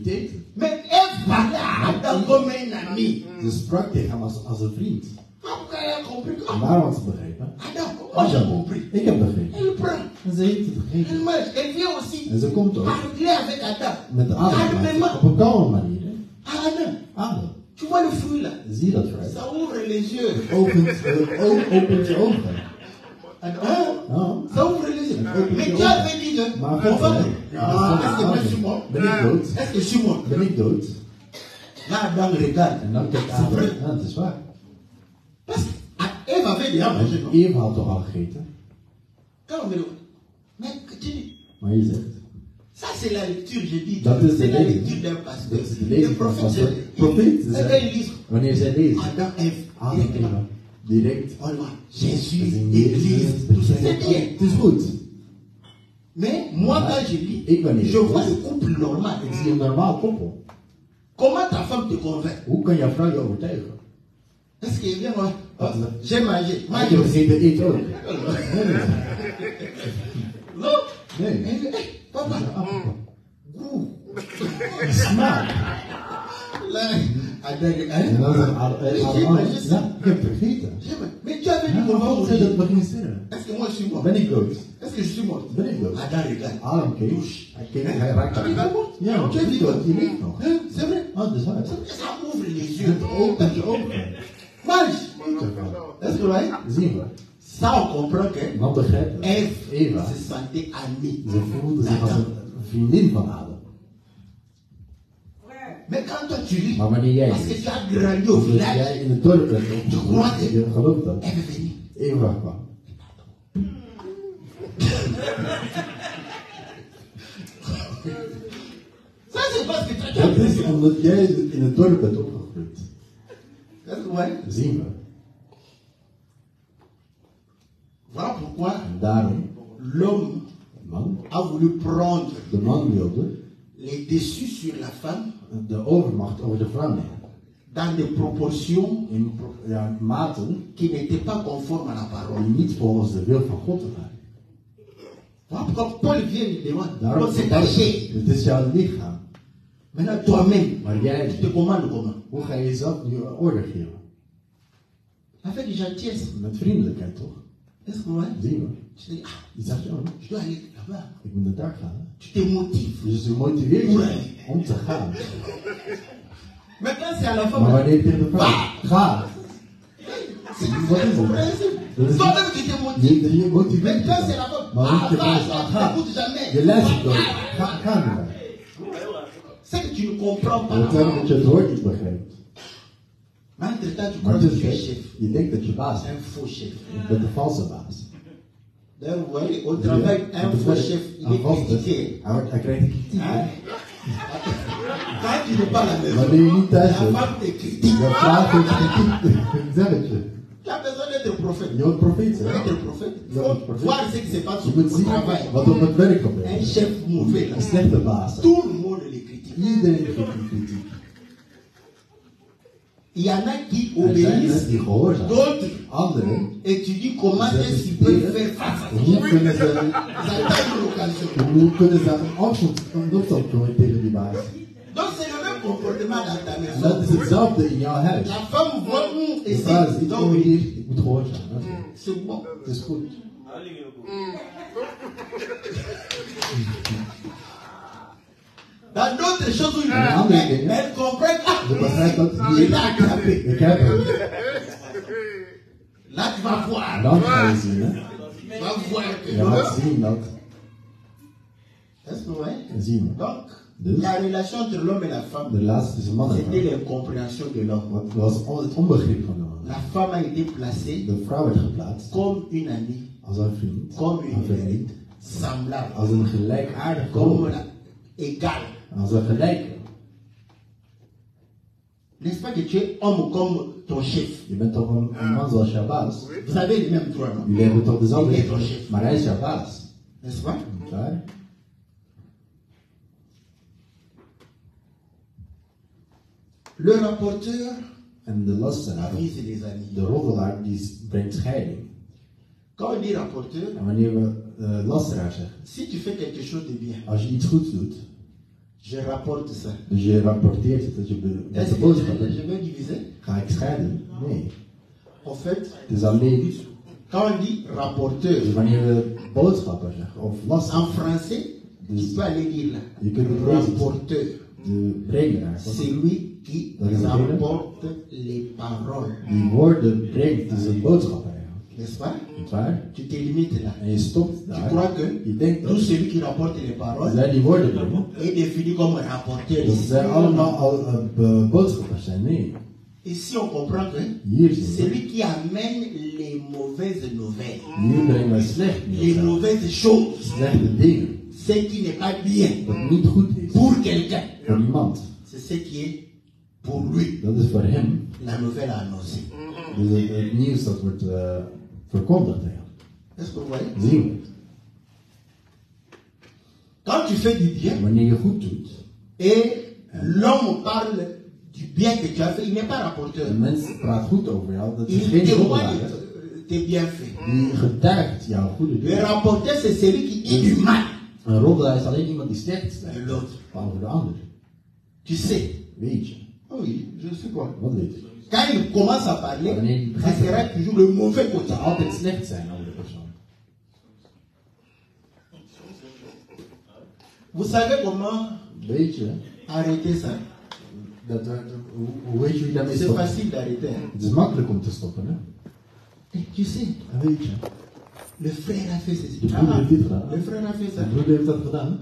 Ze gingen niet eten. Mais elle parlait à Adam comme un ami. Ze sprak tegen hem als, als een vriend. Pourquoi elle a compris que, En ah, waarom had ze begrepen? Adam, moi j'ai compris. Ik heb begrepen. Elle prend. En ze heeft het Elle begrepen. mange. Elle vient aussi En ze komt ook parler avec Adam. met de adem. Calmement. Op een kalme manier. hè. Ah, Adam, Adem. tu vois le fruit là Zie je dat fruit? Ça ouvre les yeux. Opent, eh, o- opent je ogen. Adam, hein? Ja. Ça ouvre les yeux. Mais Dieu avait dit que, Maar on God, va, hè? ah, est-ce que moi je suis Adem. mort Ben ik dood? Est-ce que je suis mort Ben ik dood? Là, Adam regarde. En dan kijkt C'est vrai. Adam. Ja, het is waar. Parce qu'Ève avait déjà mangé. non? Eva had toch al gegeten? Quand on me dit, mais continue. Maar je zegt. Ça, c'est la lecture, je dis. Dat is de C'est la lezing. lecture d'un pasteur. Dat is de Le lezing van prophète, pastor. il- Profeet, il- ze quand zei- il lit Wanneer zij lezen. Adam, Ève, Adam il est Eva. Direct. Oh non, Jésus, Église, tout ça, c'est bien. Is goed. Mais moi, quand je lis, je vois le couple normal. Zie een normaal koppel. Comment ta femme te convainc? Hoe kan jouw vrouw je overtuigen? Est-ce qu'il vient moi? Oh, is dat? J'ai mangé. Je hebt aussi. Nee, nee, Non nee. dit, hey, papa, goût. Smaak. Mangé. Mais tu avais dit. Est-ce que moi je suis mort? Est-ce que je suis mort Tu es tu es vivant. C'est vrai. Ça ouvre les yeux. Ervan. Est-ce que we. Ça, on comprend que Eva, se sentait amie. van Adam. Mais quand toi tu lis, parce que tu as grandi au village, je gelooft dat, elle est venue. Eva kwam. Ça, c'est parce que tu as grandi. que vous voyez Zien we. Voilà pourquoi En l'homme a voulu prendre les dessus sur la femme de overmacht over de vrouw nemen. dans des proportions In ja, maten qui n'étaient pas conformes à la parole. niet volgens de wil van God waren. Voilà pourquoi Paul vient lui demander, Daarom c'est het is jouw lichaam. Maintenant, toi-même, Maar tu jij, te commandes comment hoe ga je jezelf nu orde geven? Avec de gentillesse. Met vriendelijkheid toch? Tu te dis, ah, Je zegt, ja, je dois aller là-bas. ik moet naar daar gaan. Tu te motives. Dus je motiveert je om te gaan. Maintenant, c'est à la femme. Maar wanneer je tegen de vrouw ga, Wat is het? Toi-même, tu motives. je, je c'est je. la femme, Maar ah, als je vrouw jamais. je luistert. Ga, ga nu maar. C'est que tu ne comprends pas. Dat je het woord niet begrijpt. Maar crois que dus, tu es chef. je denkt dat je baas bent. un faux chef. Je bent de valse baas. Vous voyez, au travail, un faux chef, il Een est valse critiqué. Hij, wordt- hij krijgt kritiek. Quand tu n'es pas à la maison, la femme te critique. je. Tu as besoin d'être prophète. Pour hè? être prophète, faut prophète. voir ce qui se passe moet zien travail. Un chef mauvais, là. Tout le monde les critique. Iedereen geeft die kritiek. Il y en a qui obéissent, gehoorzamen. d'autres étudient comment est-ce qu'ils peuvent faire face à ça? Ils attendent l'occasion. Donc c'est le même comportement dans ta maison. La femme voit hum, et De baas c'est ziet, donc oh oui, hier, ik moet gehoorzamen. Oké, c'est bon. Het is goed. Dans d'autres choses où il elle, comprend il attrapé. hem. Là tu vas voir. je zien, hè. Tu vas voir que. Est-ce que vous voyez. Donc, la relation entre l'homme et la femme, c'était l'incompréhension de l'homme. La femme a été placée comme une amie, comme une vriend, semblable, comme la- égale. N'est-ce pas que tu es homme comme ton chef? Baas? Vous avez les mêmes droits, dezelfde Ik ben rechten? chef. N'est-ce pas? Le rapporteur avise les amis. brengt scheiding. Quand on dit rapporteur, En wanneer we lasteraar zegt. Si tu fais quelque chose de bien, Als je iets goeds doet, je rapporte ça. je rapporteert het dat je Est-ce que vais diviser? En fait, quand on dit rapporteur, last, en français, tu peux aller lire là. Rapporteur, wat c'est lui qui rapporte les paroles. N'est-ce pas? Tu te limites là. Tu crois que tout celui qui rapporte les paroles est défini comme rapporteur. Nee. Ici, on comprend que Hier zien c'est we. lui qui amène les mauvaises nouvelles, les mauvaises choses, ce qui n'est pas bien pour quelqu'un. C'est ce qui est pour lui la nouvelle à Est-ce que vous voyez? Quand tu fais du bien et l'homme parle du bien que tu as fait, il n'est pas rapporteur. Il témoigne tes bienfaits. Le rapporteur, c'est celui qui dit du mal Een roddelaar is alleen iemand die slecht. Over de ander. Tu sais. Weet je. Oh oui, je sais quoi. Wat weet je. Quand il commence à parler, ça sera toujours le mauvais côté. de persoon. Vous savez comment arrêter ça? C'est facile d'arrêter. hein. Et tu sais, je. Le frère a fait ceci. Le frère a fait ça.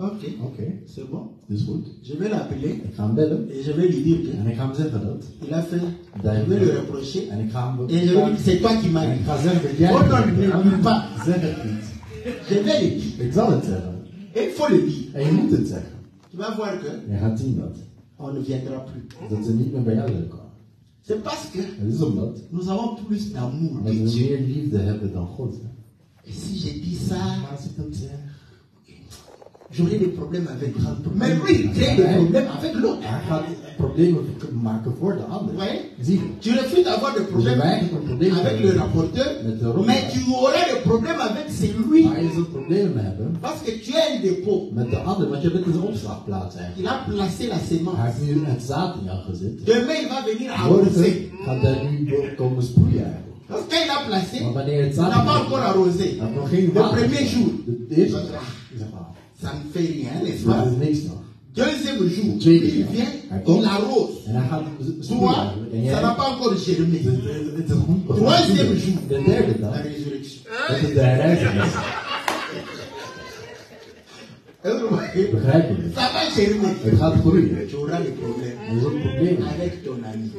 Ok, Oké, c'est bon. Je vais l'appeler et je vais lui dire dat. qu'il a fait. Je vais le reprocher. Et je vais lui dire c'est toi qui m'as dit. Oh non, ne pas. Je vais le dire. Et il faut le dire. Tu vas voir que on ne viendra plus. C'est parce que nous avons plus d'amour que Dieu. Si je dis ça, j'aurai des problèmes avec l'autre. Mais lui, il crée des problèmes avec l'autre. Zie je? Tu refuses d'avoir des problèmes avec le rapporteur, mais tu auras des problèmes avec celui zult problemen hebben parce que tu as un dépôt. opslagplaats Il a placé la jou gezet. Demain, il va venir arroser. Parce qu'il a placé, il n'a pas encore arrosé. Le premier jour, ah, ça ne fait rien, nog. Deuxième jour, il vient, Hij komt il arrose. en hij gaat sproeien Toi, ça n'a pas encore germé. Troisième jour, la résurrection. Ça va germer. Tu auras des problèmes avec ton ami.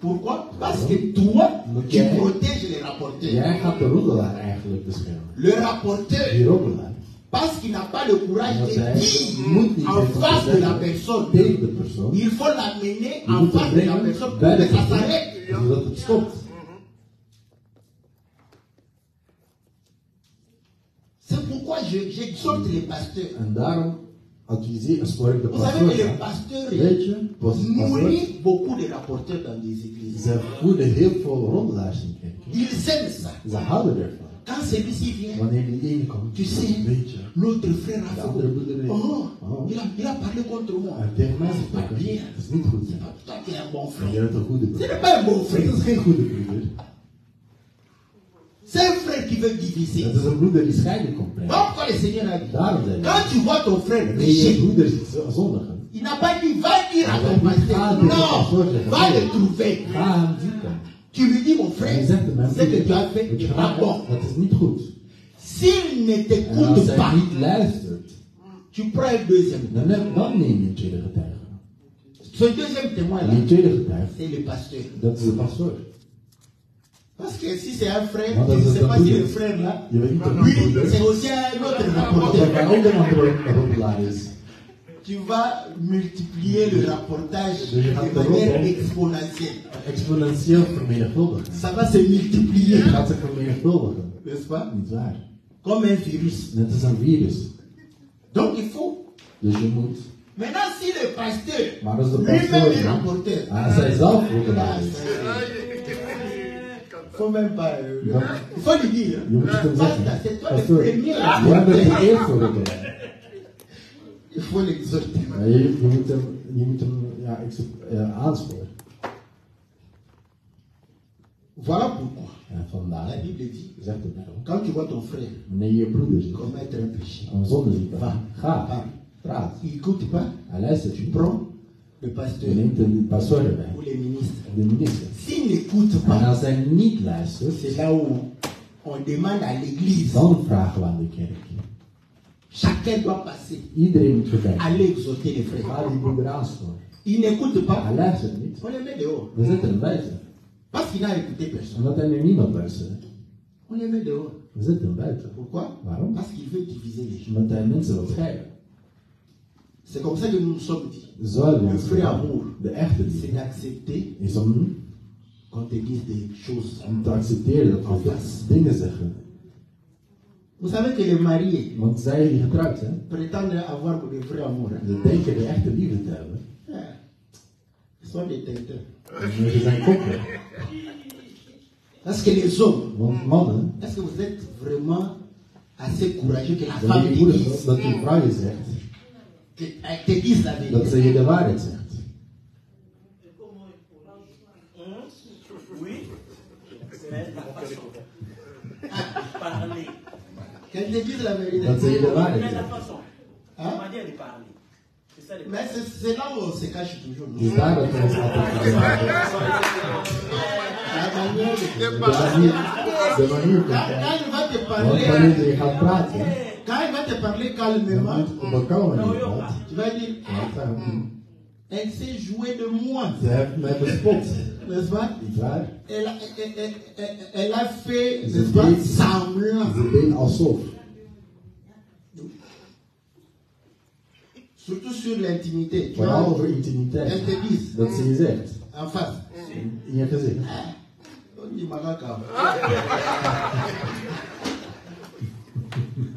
Pourquoi? Parce que toi, tu protèges les rapporteurs. Le rapporteur, parce qu'il n'a pas le courage de dire en face de la personne, il faut l'amener en face de la personne pour que ça s'arrête. C'est pourquoi je- j'exhorte les pasteurs. Ik de Vous savez que les pasteurs nourrissent beaucoup de rapporteurs dans des églises. Ils aiment ça. Quand celui-ci vient, tu sais, l'autre frère a fait. Oh, oh, il a, il a parlé contre moi. mij C'est pas bien. C'est pas toi qui es un bon frère. Ce n'est pas un bon frère. is geen goede broeder. C'est un frère qui veut diviser. Voilà pourquoi le Seigneur a dit. Quand tu vois ton frère pécher, il n'a pas dit va dire à ton pasteur. Non, va le trouver. zoeken. Tu lui dis mon frère, ce que tu as fait n'est pas bon. S'il ne t'écoute pas, tu prends un deuxième. Ce deuxième témoin-là, c'est le pasteur. dat is de pastoor. Parce que si c'est un frère, tu ne sais pas si le frère là, Je lui, c'est aussi un autre rapporteur. Tu vas multiplier le rapportage je de manière roddel- exponentielle. Ça va se multiplier, n'est-ce pas? Comme un virus. Donc il faut. Je. Maintenant, si le pasteur lui-même est pastoor, rapporteur, même pas. euh, Non. il faut dire. C'est toi le premier. à Il faut l'exhorter. Maar je, moet hem, je moet hem ja, aansporen. Voilà pourquoi En vandaar la Bible dit zegt quand tu vois ton frère wanneer je je broeder ziet, commettre un péché, een zonde ziet, va, ga, parle. praat. Il n'écoute pas, Hij luistert tu niet. prends le pasteur ou les ministres. of de minister. S'il n'écoute En pas, c'est là où on demande à l'église. Chacun doit passer, aller exhorter les frères. Ga die broeder aansporen. Il n'écoute Hij pas, on les met dehors. Parce qu'il n'a écouté personne. Er. On les met dehors. Pourquoi? Parce qu'il veut diviser les gens. Omdat hij mensen wil scheiden. C'est comme ça que nous nous sommes dit. Le vrai amour, c'est d'accepter qu'on te dise des choses. Vous savez que les mariés zijn, prétendent avoir le vrai amour. hein. Ils sont des tenteurs. Parce que les hommes, mannen, est-ce que vous êtes vraiment assez courageux que la femme moedig dise, te dise la vérité de. Oui, mais la façon. Parler. Qu'elle te dise la vérité. De Mais waarheid la façon. Hein? La manière de parler. C'est Mais c'est c'est là où on se cache toujours. Dus daar dat we ons altijd vertellen. La manière de- De de il va te Want parler, quand il va te parler calmement, tu vas dire, zeggen, elle s'est jouée de moi, n'est-ce pas? Elle a, elle, elle- elle- a fait, n'est-ce pas, semblant. Surtout sur l'intimité. Tu Vooral vois, over elle te dit ze je zegt. en face. In je gezicht. On dit Malaka.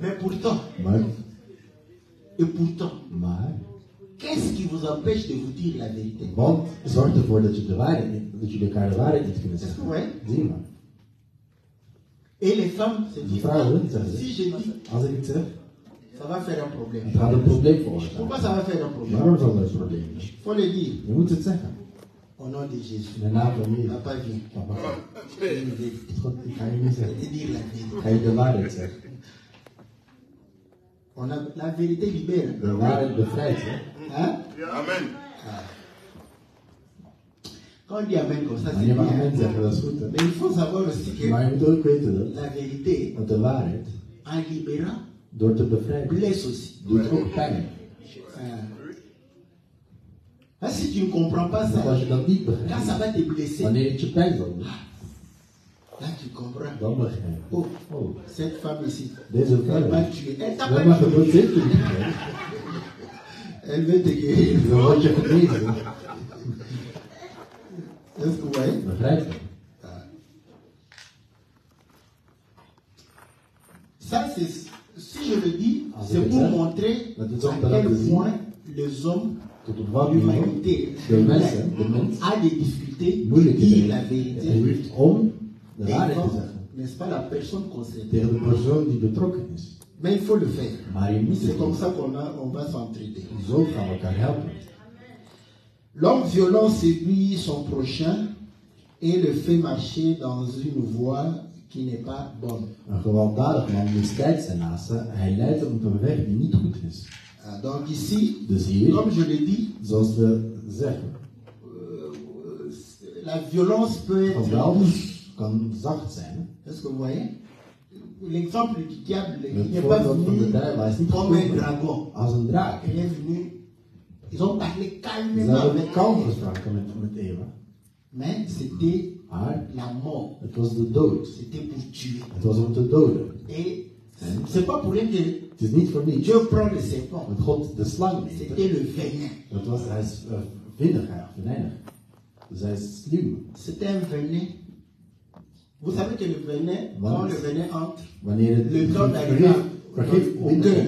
Mais pourtant, et pourtant, qu'est-ce qui vous empêche de vous dire la vérité? Want zorg ervoor dat je de waarheid niet, dat jullie elkaar de waarheid niet kunnen zeggen. Ouais. Zie maar. Et les femmes se disent, si je dis, als ik het zeg, ça va faire un problème. het gaat een probleem Pourquoi ça va faire un problème? Waarom zal dat een probleem zijn? Il faut le dire. Je moet het zeggen. Au nom de Jésus. De naam van Jezus. Papa vient. Papa, Dis une vérité. God, ik ga je niet zeggen. Et dire la vérité. Ik ga je de waarheid zeggen. On a, la vérité libère. Hè? Hein? Amen. Quand on dit Amen comme ça, c'est bien. Mais il faut savoir aussi que la vérité, en libérant, door te bevrijden, blesse aussi. doet ook pijn. Hein. Hein, si tu ne comprends pas ça, quand ça va te blesser, wanneer het je pijn zal doen, là tu comprends. Oh, Oh, cette femme ici, deze elle m'a tué. Elle t'a pas tué. Elle veut te guérir. Est-ce que vous voyez? Je? Ça, c'est, si je le dis, Ah, c'est pour montrer à quel point les hommes, l'humanité, mens, a des difficultés de dire la vérité n'est-ce pas, la personne concernée. Mais il faut le faire. C'est comme ça qu'on on va s'entraider. L'homme violent séduit son prochain et le fait marcher dans une voie qui n'est pas bonne. Ah, Donc ici, comme je l'ai dit, zeggen, euh, la violence peut être. Kan zacht zijn. Est-ce que vous voyez L'exemple du diable, il n'est pas venu comme un dragon. als een draak. Il est venu, ils ont parlé Ze calmement hebben avec kalm gesproken met, met Eva. Mais c'était Maar la mort. het was de dood. C'était pour tuer. Het was om te doden. Et c'est pas pour rien que Het is niet voor niets. Dieu prend le serpent. Want God de slang neemt. C'était le venin. Dat was, hij is uh, vinnig, venijnig. Dus hij is sluw. C'était un venin. Vous savez que le venin, quand le venin entre, Wanneer het Le temps d'arriver au cœur.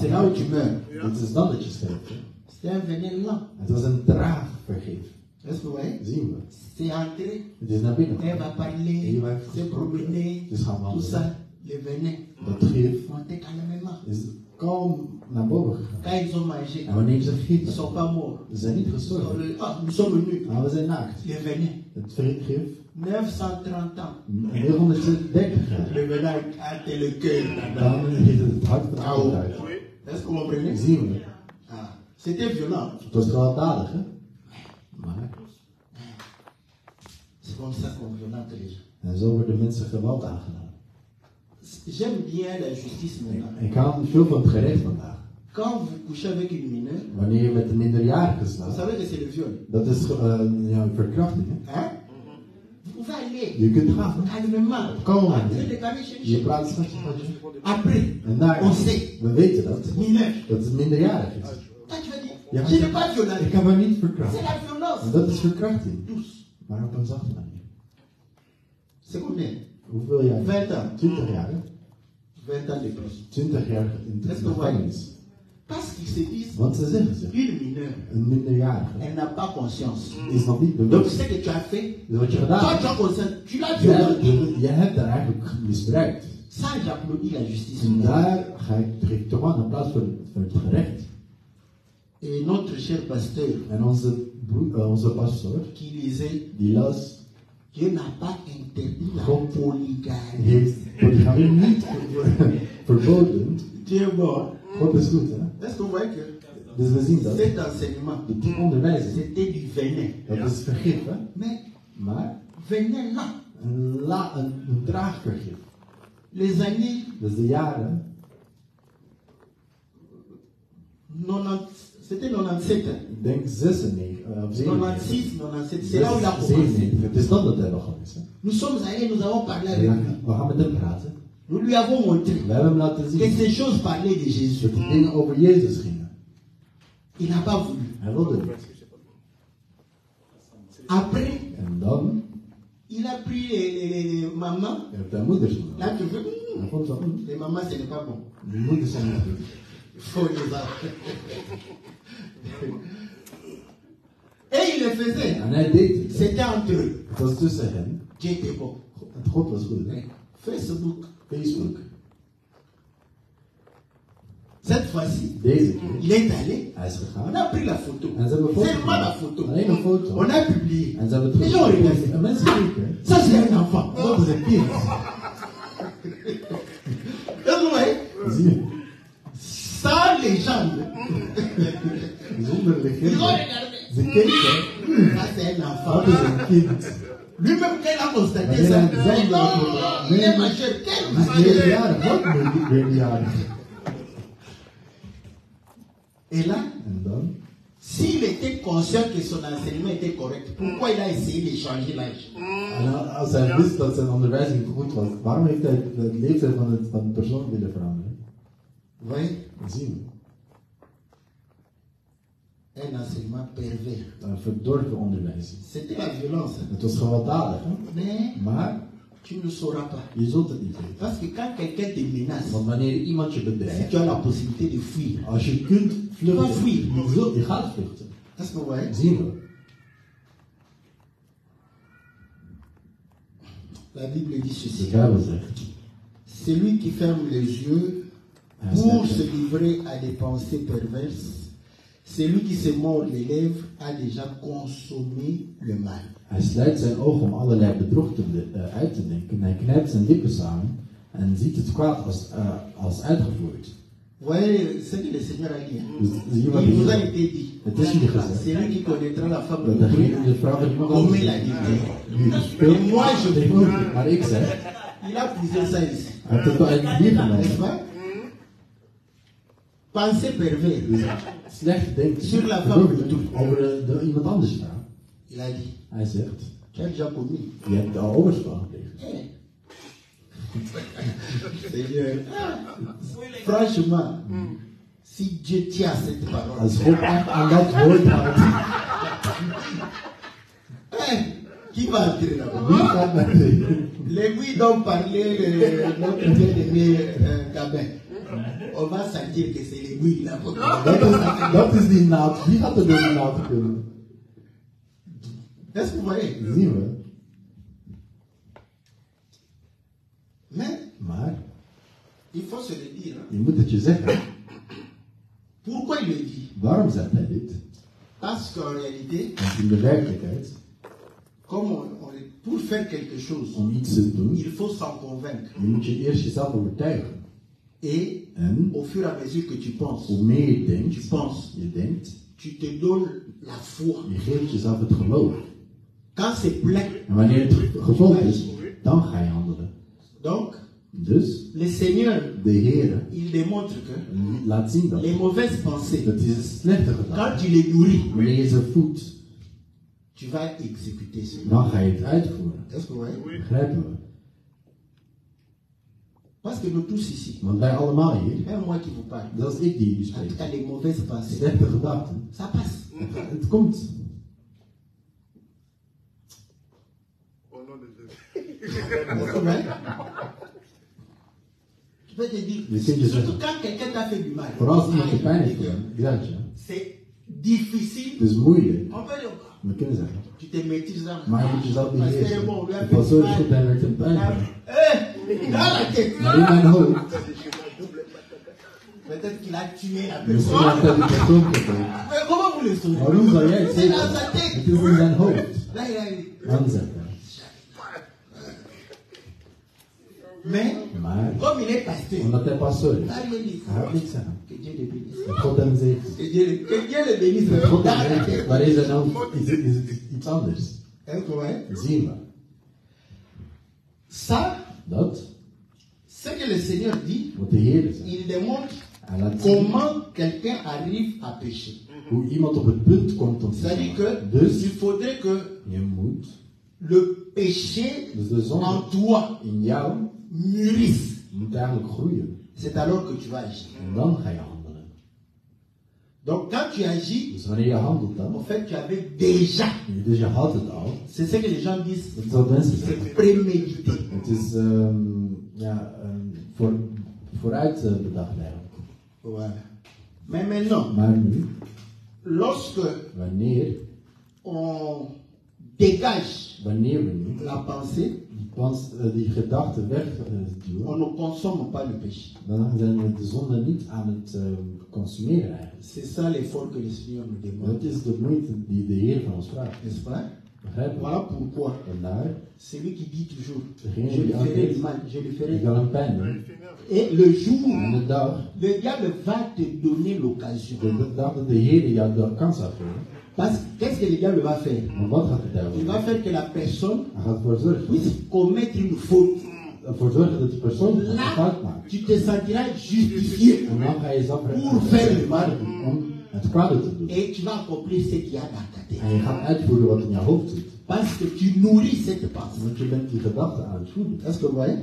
c'est là où tu meurs. Het is dan dat je sterft. C'était un venin lent. Het was een traag vergif. Est-ce que vous voyez. C'est entré, Het is naar binnen. elle va parler, se promener, Dus tout ça, le venin Dat gif calmement. is kalm naar boven gegaan. Quand ils ont mangé, En wanneer ze gieten, sont pas morts. ze zijn niet gestorven. ah, nous sommes venus. Maar we zijn naakt. Le venin, Het gif 930 ans. 930 jaar. Le venin a été le cœur. Het hart van Ah. Est-ce que vous comprenez Zien we. Ah, C'était violent. Het was gewelddadig, hè? Maar, C'est comme ça qu'on violente les gens. en zo worden mensen geweld aangedaan. J'aime bien la justice maintenant. Ik hou veel van het gerecht vandaag. Quand vous couchez avec une mineure, Wanneer je met een minderjarige vous slaat, savez que c'est le viol. dat is uh, ja, verkrachting. Hè? Hein pouvez aller Je kunt gaan. hè? calmement. Kalm. Entrer de calmer chez Je lui. praat straks met je. Après, En daar, on sait, we weten dat, mineur. dat het minderjarig is. Toi, tu vas dire, Ja, maar je ze- n'ai pas violé. Ik heb haar niet C'est verkracht. la En violence. dat is verkrachting. Douce. Maar op een zachte manier. C'est combien? Hoeveel jaar? 20 ans. 20 jaar. hè? 20 ans de plus. 20 jaar in de Est-ce que vous gevangenis. Parce qu'ils se disent, une mineure, elle n'a pas conscience. Donc, ce que tu as fait, toi, tu as conscience. Tu l'as violé. Ça, j'applaudis la justice. Et notre cher pasteur pastor, qui las, Dieu n'a pas interdit la polygamie. verboden. Dieu est mort. Dus we zien dat. cet enseignement, De onderwijzing, c'était du venin. dat is vergif, hè? Maar venin een, la, een, een traag vergif. les années Dus de jaren 90, c'était 97, hein. Ik denk 96 eh, of 97. 96, 97, c'est là où il a commencé. 97. Het is dan dat hij is. hè. Nous sommes allés, nous avons parlé avec lui. we gaan met hem praten. Nous lui avons montré que ces choses parlaient de Jésus. Il n'a pas voulu. Après, il a pris les, les- les- les mamans. Là, tu veux, les mamans, ce n'est pas bon. Il faut les avoir. Et il le faisait. C'était entre eux. Était bon. Facebook. Facebook. Cette fois-ci, il est allé. Is On a pris la photo. Seulement la photo. On a publié. Les gens regardent. Keken. Ça, c'est un enfant. Et vous voyez, Zie je? sans légende. Ils ont regardé. Ça, c'est un enfant. Lui-même, quand il a constaté Mais ça, il a il dit, est? Et là, s'il était conscient que son enseignement était correct, pourquoi il a essayé de changer l'âge? Heeft hij de leeftijd van, het, van de persoon willen veranderen? Vous voyez Dat zien we. Un enseignement pervers. Een verdorven onderwijzing. C'était la violence. Het was gewelddadig, hè? Mais maar tu ne sauras pas. je zult het niet weten. Parce que quand quelqu'un te menace, Want wanneer iemand je si tu as la possibilité de fuir, als je kunt vluchten, Ga vliegen. je, zult, je gaat vluchten. est-ce que vous voyez? Zien we. La Bible dit ceci. Celui qui ferme les yeux Ah, pour se livrer à des pensées perverses, celui qui se mord les lèvres a déjà consommé le mal. hij sluit zijn ogen om allerlei bedrog te, eh, uit te denken. Hij knijpt zijn lippen samen en ziet het kwaad als, eh, als uitgevoerd. Voyez ce que le Seigneur a dit. Dus Il vous a hij été dit. Het is jullie gezegd. Celui qui connaîtra la femme de vrouw van iemand anders. Et moi, je Ik ook, Maar ik zeg, Il a puisé ça ici. hij heeft het Pensée denken Sur la femme de. Il a dit. Hij zegt, Tu as déjà commis. je hebt al overspel gepleegd. Seigneur. Franchement, si Dieu tient à cette parole, Als God aan dat woord houdt, qui va entrer là-bas? Wie gaat naar de L'aiguille dont parlait le- notre bien-aimé Gabin. On va sentir que c'est l'aiguille là-bas. Dat is, dat is die naald. Wie gaat er door die naald kunnen? Est-ce que vous voyez? Zien we. Mais Maar il faut se le dire. je moet het je zeggen. Pourquoi il le dit? Waarom zegt hij dit? Parce qu'en réalité, Want in de werkelijkheid, comme on, on est- pour faire quelque chose, om iets te doen, il faut s'en convaincre. je moet je eerst jezelf overtuigen. Et En au fur et à mesure que tu penses, tu penses, je denkt, tu te donnes la foi. je geeft jezelf het geloof. Quand c'est plein, En wanneer het gevuld is, dan ga je handelen. donc Dus le Seigneur, de Heer il démontre que laat zien dat. les mauvaises pensées, Dat is quand tu les nourris, Wanneer je ze voedt, tu vas exécuter cela. dan ga je het uitvoeren. Est-ce que vous voyez? Begrijpen we? Parce que nous tous ici, même moi qui vous parle, die en tout cas les mauvaises pensées, ça passe. Het komt. Au nom de voyez Tu peux te dire, surtout quand quelqu'un t'a fait du mal, je pijn heeft c'est difficile. Moeilijk. On peut tu te maîtrises je Parce que beheersen. bon, on lui a Je fait du mal. Eh, dans la tête. Peut-être qu'il a tué la personne. Mais comment vous le het C'est dans sa tête. Là, il a. Mais, comme il est pasteur, omdat hij pastor is, là, il a dit, hij gaat niks zeggen. que Dieu le bénisse. Que Dieu, le- bénisse. Hoofd is. Ça, Ce que le Seigneur dit, il démontre comment quelqu'un arrive à pécher. hoe iemand op het punt komt om te C'est-à-dire zondigen. que Dus il faudrait que je moet, le péché dus de zonde en toi in jou mûrisse. moet eigenlijk groeien. C'est alors que tu vas agir. En dan ga je handelen. Donc quand tu agis, en fait tu avais déjà. C'est ce que les gens disent. C'est prémédité. Het is ehm, ja, ehm, voor, vooruit bedacht. Voilà. Mais maintenant, lorsque on dégage la pensée, die, die gedachten on ne consomme pas le péché. dan zijn we de zonde niet aan het consumeren eigenlijk. C'est ça l'effort que le Seigneur nous demande. Dat is de moeite die de Heer van ons vraagt. N'est-ce pas? Begrijp Voilà pourquoi celui qui dit toujours Degene Je lui ferai du mal, je lui ferai du kan mal. Et le jour, En de dag, le diable va te donner l'occasion. Parce que qu'est-ce que le diable va faire Il va faire que la personne puisse commettre une faute. Là, tu te sentiras justifié Pour faire le mal. et tu vas accomplir ce qu'il y a dans ta tête. Parce que tu nourris cette pensée. Est-ce que vous voyez?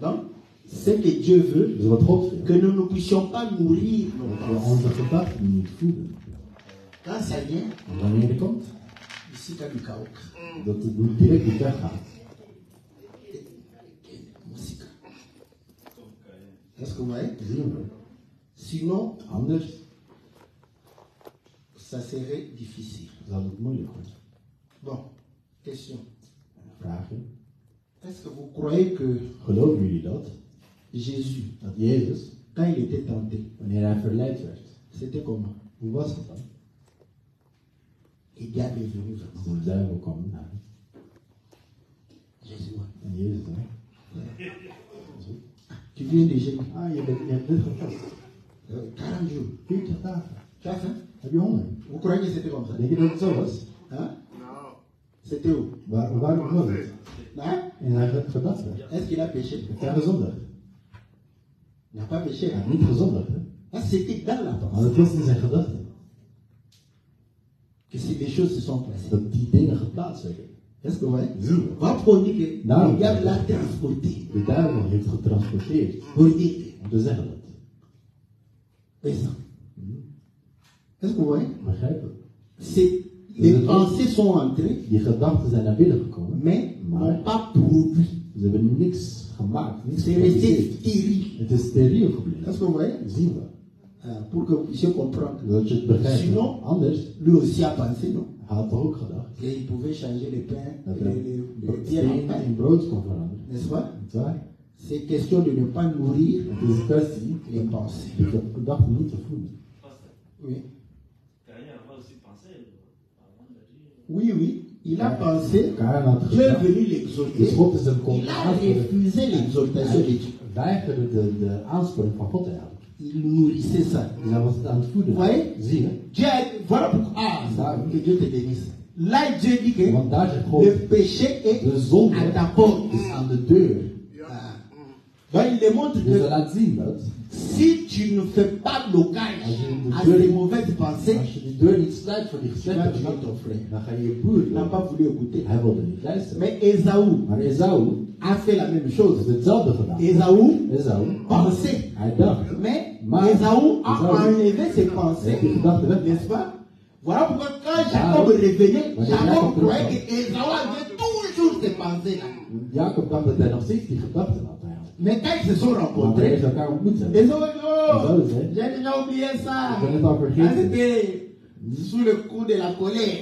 Donc, ce que Dieu veut, que nous ne puissions pas nourrir nos pensées. Quand ça vient, En wanneer het komt, ici, tu as du chaos. dat het direct niet weggaat. Musique. Est-ce que vous voyez? Sinon, ça serait difficile. Bon, question. Est-ce que vous croyez que? Jésus, quand il était tenté, c'était comment? Hoe was het dan? Le diable est venu vraiment. De duivel kwam naar hem. Jésus, ouais. En Jezus dan? tu viens de Jésus. Ah, bent, je hebt dit gevast. Euh, 40 jours. 40 dagen. Tu as faim Heb je honger? Vous croyez que c'était comme ça? Hein? Non. C'était où? Waar, waarom was het? Hein? En hij werd. Est-ce qu'il a péché? Heeft hij gezondigd? Il n'a pas péché. Hij Hein? heeft niet gezondigd, hè? Ah, c'était dans la Maar pensée het was in zijn gedachten. Que si les choses se sont passées. Dat die dingen geplaatst werden. Est-ce que vous voyez? Diable l'a transporté. De duivel heeft getransporteerd. Pour dire Om te zeggen dat. que ça. Est-ce que vous voyez? C'est- Les pensées sont entrées, Die gedachten zijn naar binnen gekomen. mais Maar pas produit. ze hebben niks gemaakt. Niks C'est resté stérile. Het is steriel Est-ce que vous voyez? Zien we. Ah, Pour que vous puissiez comprendre. Sinon- Anders, Lui aussi a pensé, non pouvait changer les pains, les, pierres en pain. N'est-ce pas? C'est question de ne pas nourrir les pensées. Oui. Oui, oui. Il a pensé, Dieu est venu Il a refusé l'exhortation de Dieu. Il nourrissait ça. Zie je? Dieu a, voilà pourquoi. Ah, que Dieu te bénisse. Là, Dieu dit que le péché est à ta porte. is aan de deur. Ah. Donc, il démontre que si tu ne fais pas blocage à ces mauvaises pensées, die tu vas tuer ton frère. Il n'a pas voulu écouter. Luisteren. Mais Esaü a fait la même chose. Esaü Esau, pensait. Mais Esaü a enlevé ses pensées. N'est-ce pas? Voilà pourquoi quand Ah, Jacob revenait, Jacob Jacob croyait que Esaü avait toujours. Jacob steeds die gedachten had eigenlijk. Mais quand ils se sont rencontrés, dit, oh, j'ai déjà oublié ça. C'était sous le coup de la colère.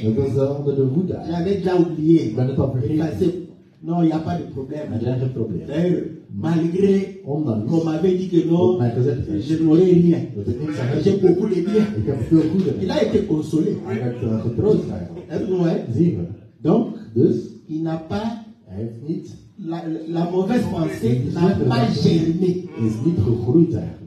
J'avais déjà oublié. Non, il n'y a pas de problème. D'ailleurs, malgré qu'on m'avait dit que non, je n'aurais rien. J'ai beaucoup de bien. Ik heb veel goede. Il a été consolé. Donc, il n'a pas, la, la mauvaise pensée n'a pas germé. gegroeid eigenlijk.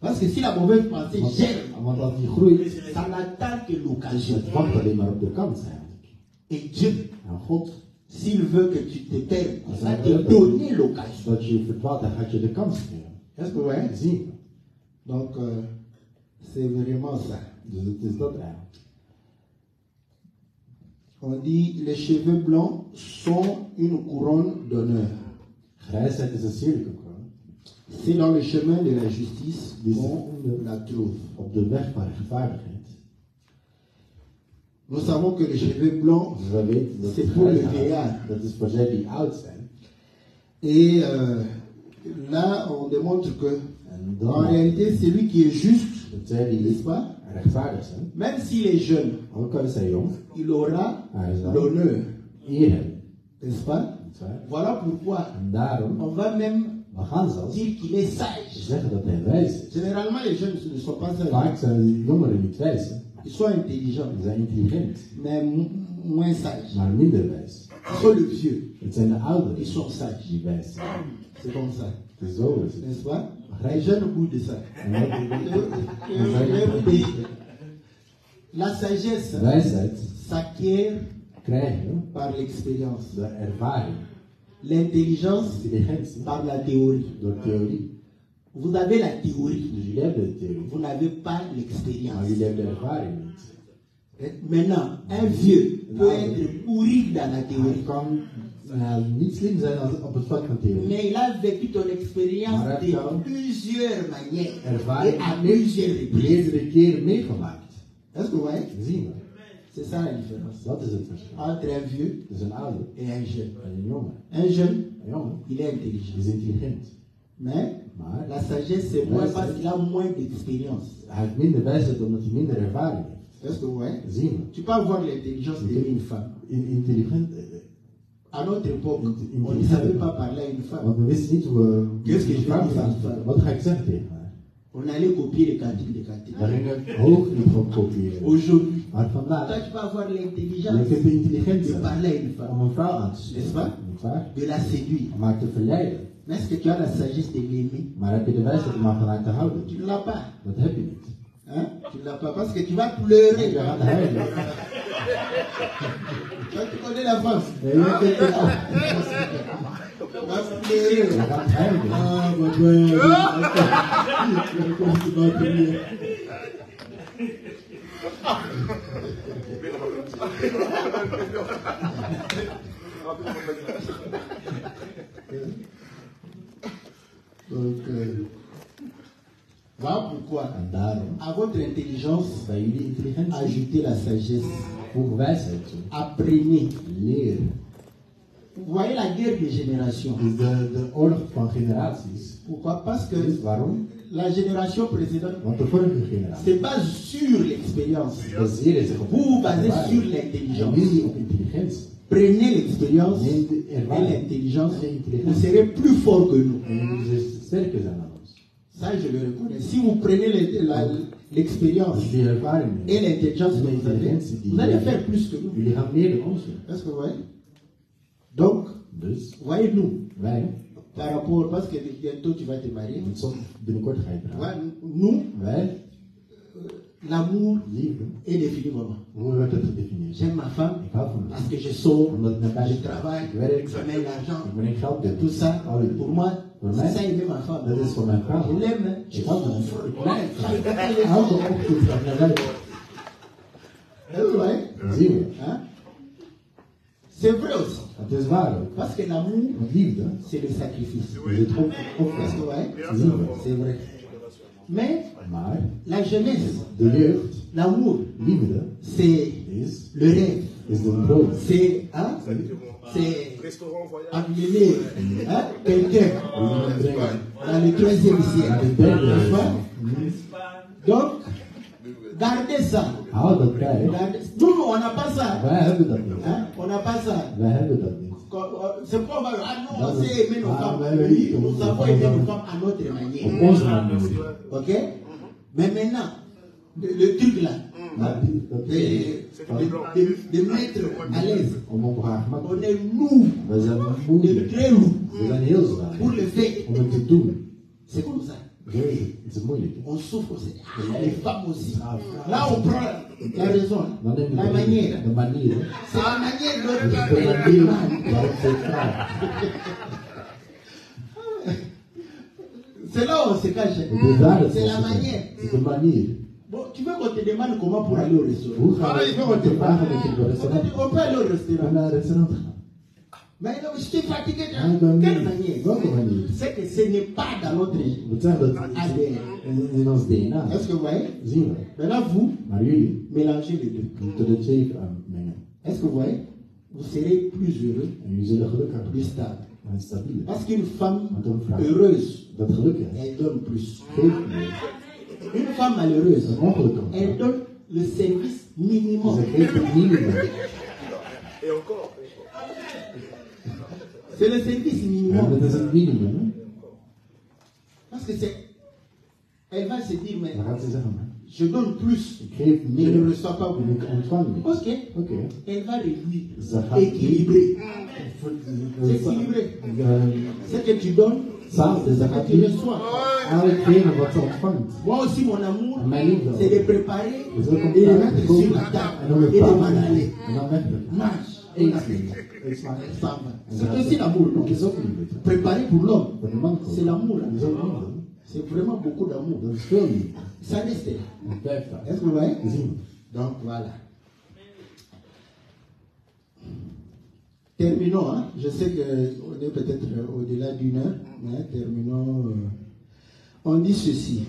Parce que si la mauvaise pensée germe, want als die groeit, ça n'attend que l'occasion. het wacht alleen maar op de kans eigenlijk. Et Dieu, En God, s'il veut que tu te perdes, il va te donner l'occasion. dat je verdwaalt, dan gaat je de kans geven. Est-ce que vous voyez? Zien. Donc, euh, c'est vraiment ça. Dus het is dat eigenlijk. On dit les cheveux blancs sont une couronne d'honneur. C'est dans le chemin de la justice qu'on la trouve. Nous savons que les cheveux blancs, c'est pour le zijn. Et euh, là, on démontre que, En réalité, celui qui est juste, n'est-ce pas, même s'il est jeune, il aura zal l'honneur, n'est-ce pas? Voilà pourquoi on va même dire qu'il est sage. Généralement, les jeunes ne sont pas sages. hè. Ils sont intelligents, mais mo- moins sages. Sont les vieux, die wijs zijn. C'est comme ça, n'est-ce pas? Les jeunes goûtent de ça. Je- vous dire, La sagesse s'acquiert par l'expérience. L'intelligence par la théorie. Vous avez la théorie, vous n'avez pas l'expérience. Maintenant, un vieux peut être pourri dans la théorie. eh, vlak van theorie. Mais il a vécu ton expérience de plusieurs manières et à plusieurs reprises. Est-ce que vous voyez? C'est ça la différence entre un vieux et un jeune. Un jeune, il est intelligent. is intelligent. Mais la sagesse, c'est moins parce qu'il a moins d'expérience. Est-ce que vous voyez? Zien we. Tu peux avoir l'intelligence d'aimer une femme. Intelligent. eh, À notre époque, on ne savait pas parler à une femme. We. Qu'est-ce que je ga ik zeggen tegen haar? On allait copier les cantiques des cantiques. Kopiëren. Aujourd'hui, toi, tu peux avoir l'intelligence de de parler à une femme, te N'est-ce pas? De la séduire. Mais est-ce que tu as la sagesse de l'aimer? De? Tu ne l'as pas. Hein? Tu ne l'as pas parce que tu vas pleurer. Huilen. Toi, tu connais la France. Het al. Tu vas pleurer. Ah, mon Dieu. Tu vas pleurer. Donc, euh, voilà pourquoi, à votre intelligence, ajoutez la sagesse. Apprenez. Leer. Vous voyez la guerre des générations. Pourquoi? Parce que la génération précédente se base sur l'expérience. Vous vous basez sur En l'intelligence. Prenez l'expérience et l'intelligence. Vous serez plus fort que nous. Ça, je le reconnais. Si vous prenez l'expérience et l'intelligence vous allez faire plus que nous. Est-ce que vous voyez? Donc, Dus voyez nous, wij, par rapport, parce que bientôt tu vas te marier, nous, Wij, l'amour est défini gedefinieerd? J'aime ma femme parce que je sors, je travaille, je mets l'argent, tout ça. Die- Pour moi, C'est is? Hein vrai aussi. Is. Parce que l'amour, c'est le sacrifice. C'est vrai. Mais la jeunesse, l'amour, c'est le rêve. C'est hein, c'est amener hein, quelqu'un dans le troisième naar siècle. Donc, gardez ça. Gardez- Nous, on n'a pas ça. Hein? On n'a pas ça. Niet. C'est mal. Ah non, on Non, sait aimer nos ah, femmes. Oui, nous avons aimé oui. nos femmes à notre manière. Ok? Mais maintenant, le, le truc là, dat de, mettre à l'aise, on est lourd, on est très lourd. Pour le doen. c'est comme ça. On souffre aussi. Ah, les femmes aussi. Là, on prend la raison, la manière. De manier. C'est la manière de. C'est là où on se cache. Is daar het C'est la manière. De. Bon, tu veux qu'on te demande comment pour aller au restaurant Voilà, il veut qu'on te het On peut aller au restaurant. Mais non, je suis fatigué. Ah, ben Quelle manière? C'est que ce n'est pas dans notre ADN. DNA. Est-ce que vous voyez? Maintenant, vous, mélangez les deux. de mengen. Est-ce que vous voyez? Vous serez plus heureux, plus stable. Parce qu'une femme heureuse, elle donne plus. Une femme malheureuse, elle donne le service minimum. Et encore. C'est le service minimum. Parce que c'est. Elle va se dire, mais maar je donne plus, mais je ne meer reçois pas niet. Ok, elle va réduire, équilibrer. C'est équilibré. Ce que tu donnes, Dus c'est wat ze ontvangt. Moi aussi, mon amour, c'est de préparer et de mettre sur la table et de m'en aller. Ça va. C'est aussi l'amour, non? Préparer pour l'homme, c'est l'amour. Hein. liefde. C'est vraiment beaucoup d'amour. Ça daar. Est-ce que vous voyez? Donc voilà. Terminons. hein. Je sais qu'on est peut-être euh, au-delà d'une heure, mais terminons. euh. On dit ceci.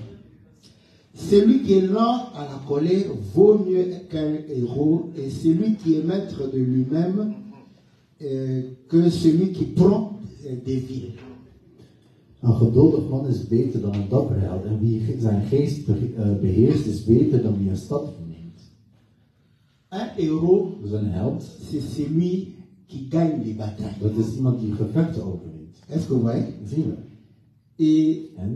Celui qui est lent à la colère vaut mieux qu'un héros, et celui qui est maître de lui-même euh, que celui qui prend euh, des villes. Een geduldig man is beter dan een dapper held. En wie zijn geest eh, beheerst is beter dan wie een stad verneemt. Un héros, Dus een held, c'est celui qui gagne les batailles. dat is iemand die gevechten overwint. Est-ce que vous voyez? Zien we. Et En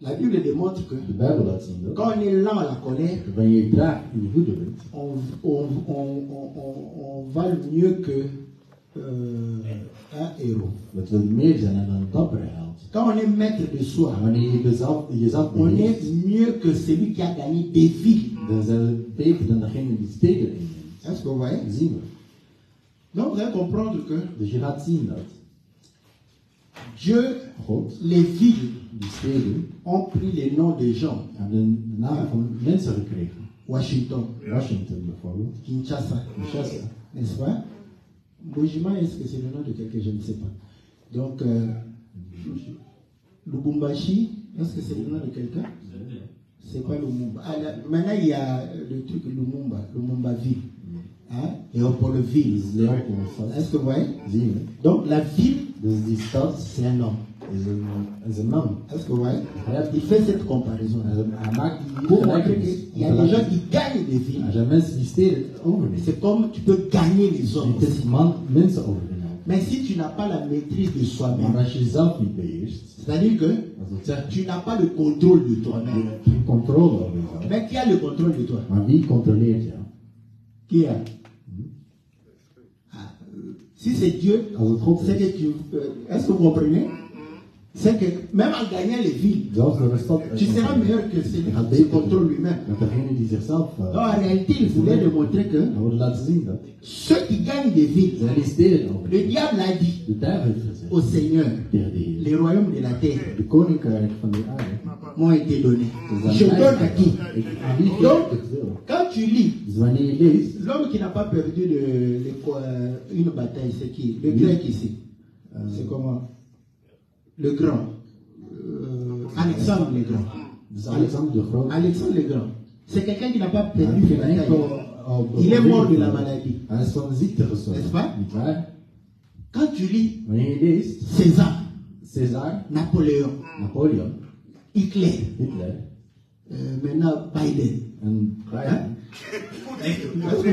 la Bible démontre que de Bijbel laat zien dat. quand on est lent à la colère, Wanneer je traag in je woede bent, on, on, on, on, on, on vale mieux que euh, un héros. dat we meer zijn dan een dappere held. Quand on est maître de soi, En wanneer je jezelf, jezelf on est mieux que celui qui a gagné des vies. dan zijn we beter dan degene die steden inneemt. Est-ce que vous voyez? Zien we. Donc vous allez comprendre que Dus je gaat zien dat Dieu, God les villes die steden ont pris les noms des gens. hebben de naam van mensen gekregen. Washington, Washington bijvoorbeeld, Kinshasa, Kinshasa. n'est-ce pas? Bojima, est-ce que c'est le nom de quelqu'un? Je ne sais pas. Donc, euh, Lubumbashi, est-ce que c'est le nom de quelqu'un? C'est pas Lumumba. Ah, là, maintenant, il y a le truc Lumumba, Lumumba ville. Hein? Léopoldville. Est-ce que vous voyez? Donc, la ville, die stad c'est un homme. Est-ce que vous voyez? Il fait cette comparaison. Pour montrer qu'il y a des gens qui gagnent des overnemen. C'est comme tu peux gagner les hommes. Mais si tu n'as pas la maîtrise de soi-même, c'est-à-dire que tu n'as pas le contrôle de toi-même. Mais qui a le contrôle de toi? Qui a? Si c'est Dieu, c'est que tu. euh, Est-ce que vous comprenez? C'est que même en gagnant les villes, tu seras meilleur que celui qui contrôle doen lui-même. Donc en réalité, il voulait démontrer que ceux qui gagnent des villes, le diable a dit De au Seigneur, de les royaumes de la terre de m'ont été donnés. Je donne à qui Donc, quand tu lis, l'homme qui n'a pas perdu une bataille, c'est qui? Le grec ici. Euh, c'est comment? Le grand. Euh, Alexandre le grand. de Groot, Alexandre le grand. C'est quelqu'un qui n'a pas perdu geen bataille. Il est mort de la maladie. De. N'est-ce pas? Quand tu lis César, César, Napoléon, Hitler, Hitler. Euh, maintenant Biden.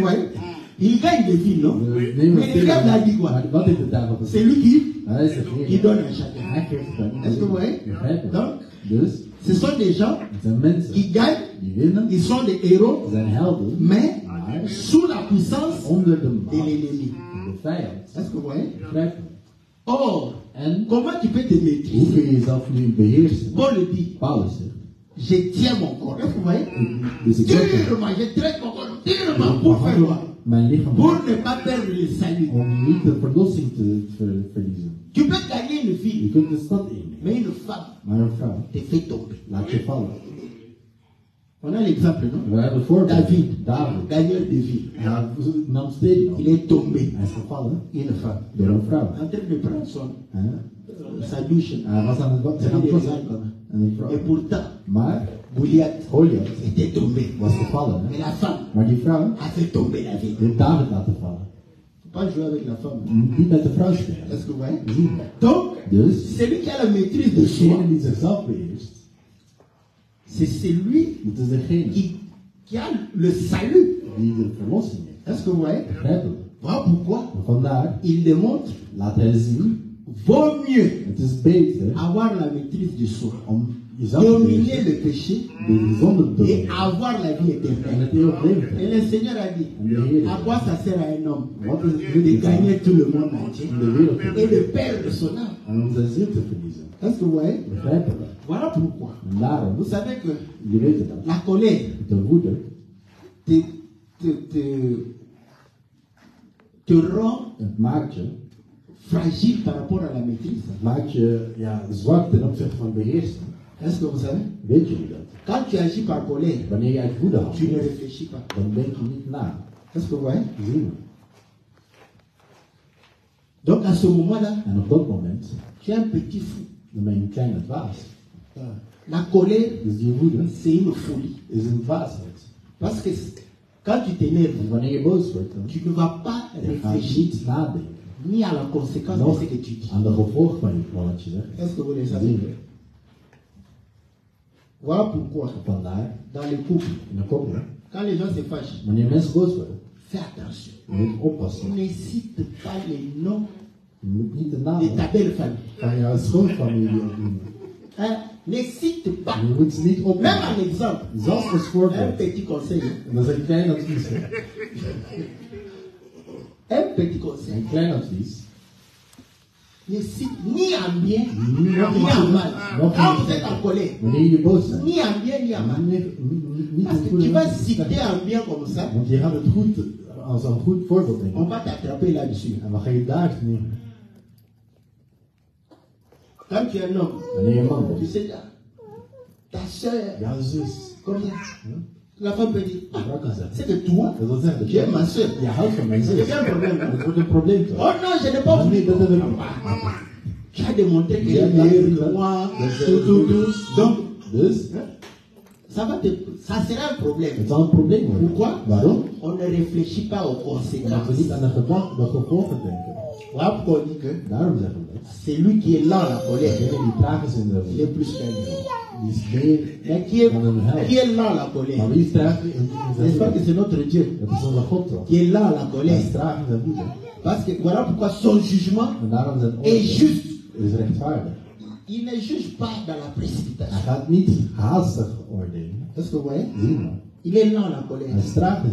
voyez Il gagne des villes, non? Mais le diable a dit quoi. C'est lui qui, qui donne à chacun. Aan Est-ce que vous voyez? Donc, ce sont des gens qui gagnent, ils sont des héros, mais sous la puissance de l'ennemi. Est-ce que vous voyez? Or, En comment tu peux te maîtriser? Paul le dit, je tiens mon corps. Est-ce que vous voyez? Durement, je traite mon corps. Durement pour faire quoi? Pour ne pas perdre le salut. Tu peux gagner une fille, mais une femme te fait tomber. On a l'exemple, non? David, David. nam steden op. Il est tombé. Hij is gevallen Une femme. En train de prendre son, Hè? euh, sa douche. Die vrouw. Et pourtant, Goliath était tombé. gevallen. Mais la femme vrouw a fait tomber David pas jouer avec la femme. Spelen. Est-ce que vous voyez? Je? Donc, celui qui a la maîtrise de soi, degene die zichzelf beheerst, c'est celui qui, qui a le salut. Est-ce que vous voyez? Voilà pourquoi il démontre zien, vaut mieux beter avoir la maîtrise de soi, dominer le péché et avoir la vie éternelle. Et le Seigneur a dit, à quoi ça sert à un homme de gagner tout le monde entier et de perdre son âme? Est-ce que vous voyez? Voilà pourquoi. Vous savez que la colère te, te, te, te rend fragile par rapport à la maîtrise. Est-ce que vous savez? Quand tu agis par colère, tu ne réfléchis pas. Est-ce que vous voyez? Donc à ce moment-là, moment, tu es un petit fou. dwaas. La colère, c'est une folie. Parce que quand tu t'énerves, dan tu ne vas pas réfléchir ni à la conséquence de ce que tu dis. Est-ce que vous le savez? Voilà pourquoi, dans les couples, in een koppel, quand les gens se fâchent, worden, fais attention. cite pas les noms de ta belle famille. Hein? Pas. Même un exemple. Un petit conseil. hein. Un petit conseil. Ne cite ni en bien, Ni ni en mal. Nog Quand vous êtes en colère, ni en bien, ni en mal. Parce que tu vas citer en bien comme ça, on va t'attraper là-dessus. Daar nemen? Quand tu es un homme, tu sais, là, ta soeur, Ja, la femme peut dire, ah, c'est que toi, tu es ma soeur. C'est bien un problème. toch? Oh non, je n'ai pas voulu. Tu as démontré que est meilleur que moi, Dat tout, tout, tout. Donc, ça va te, ça sera un problème. een probleem worden. Pourquoi? On ne réfléchit pas aux conséquences. On dit que qui est lent à la colère. Est plus qu'un Mais qui est, qui est lent à la colère? N'est-ce pas que c'est notre Dieu? Qui est lent à la colère. Parce que voilà pourquoi son jugement est juste. Il ne juge pas dans la précipitation. Est-ce que vous voyez? Il est lent à la colère.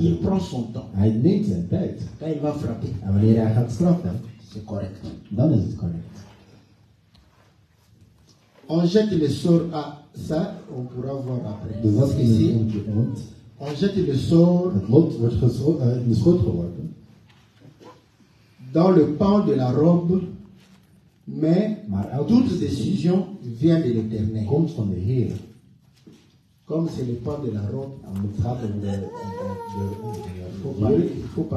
Il prend son temps. Quand il va frapper, C'est correct. is. On jette le sort à ça, on pourra voir après. Dus dat on jette le sort het lot wordt gescho- in de schot geworpen. dans le pan de la robe, mais Maar toute décision vient de l'éternel. komt van de Heer. Comme c'est le pan de la robe, En het gaat over de, de, de, il faut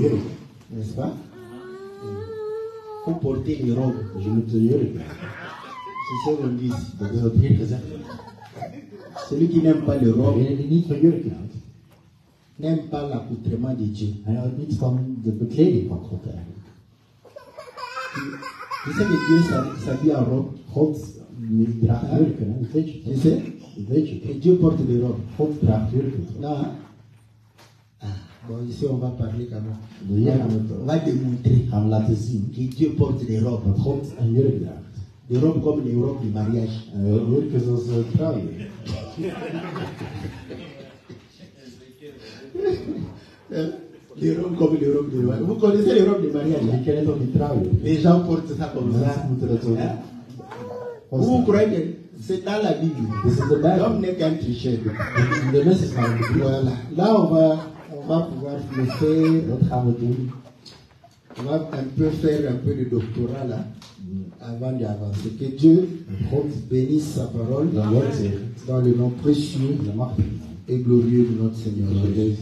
de, n'aime pas les robes Degene die niet van jurk houdt, n'aime pas l'accoutrement de Dieu. houdt niet van de bekleding van God. Tu sais que Dieu s'hab- s'habille en robe. God draagt jurken, dat weet je Tu sais? Dat weet je? Dieu porte des robes. God draagt jurken toch? Non, Bon, ici on va parler quand même. On va démontrer que Dieu porte des robes. Des robes comme les robes du mariage. Uh, trouwjurk. Hein? Les robes comme les robes du mariage. Vous connaissez les robes du mariage hein? Les gens portent ça comme ça. Hein? Vous croyez que c'est dans la Bible? De. L'homme n'est qu'un tricheur. De. Voilà. Là, on va, on va pouvoir gaan we doen. On va un peu faire un peu de doctorat là, avant d'avancer. Que Dieu bénisse sa parole dans le nom précieux et glorieux de notre Seigneur. Deze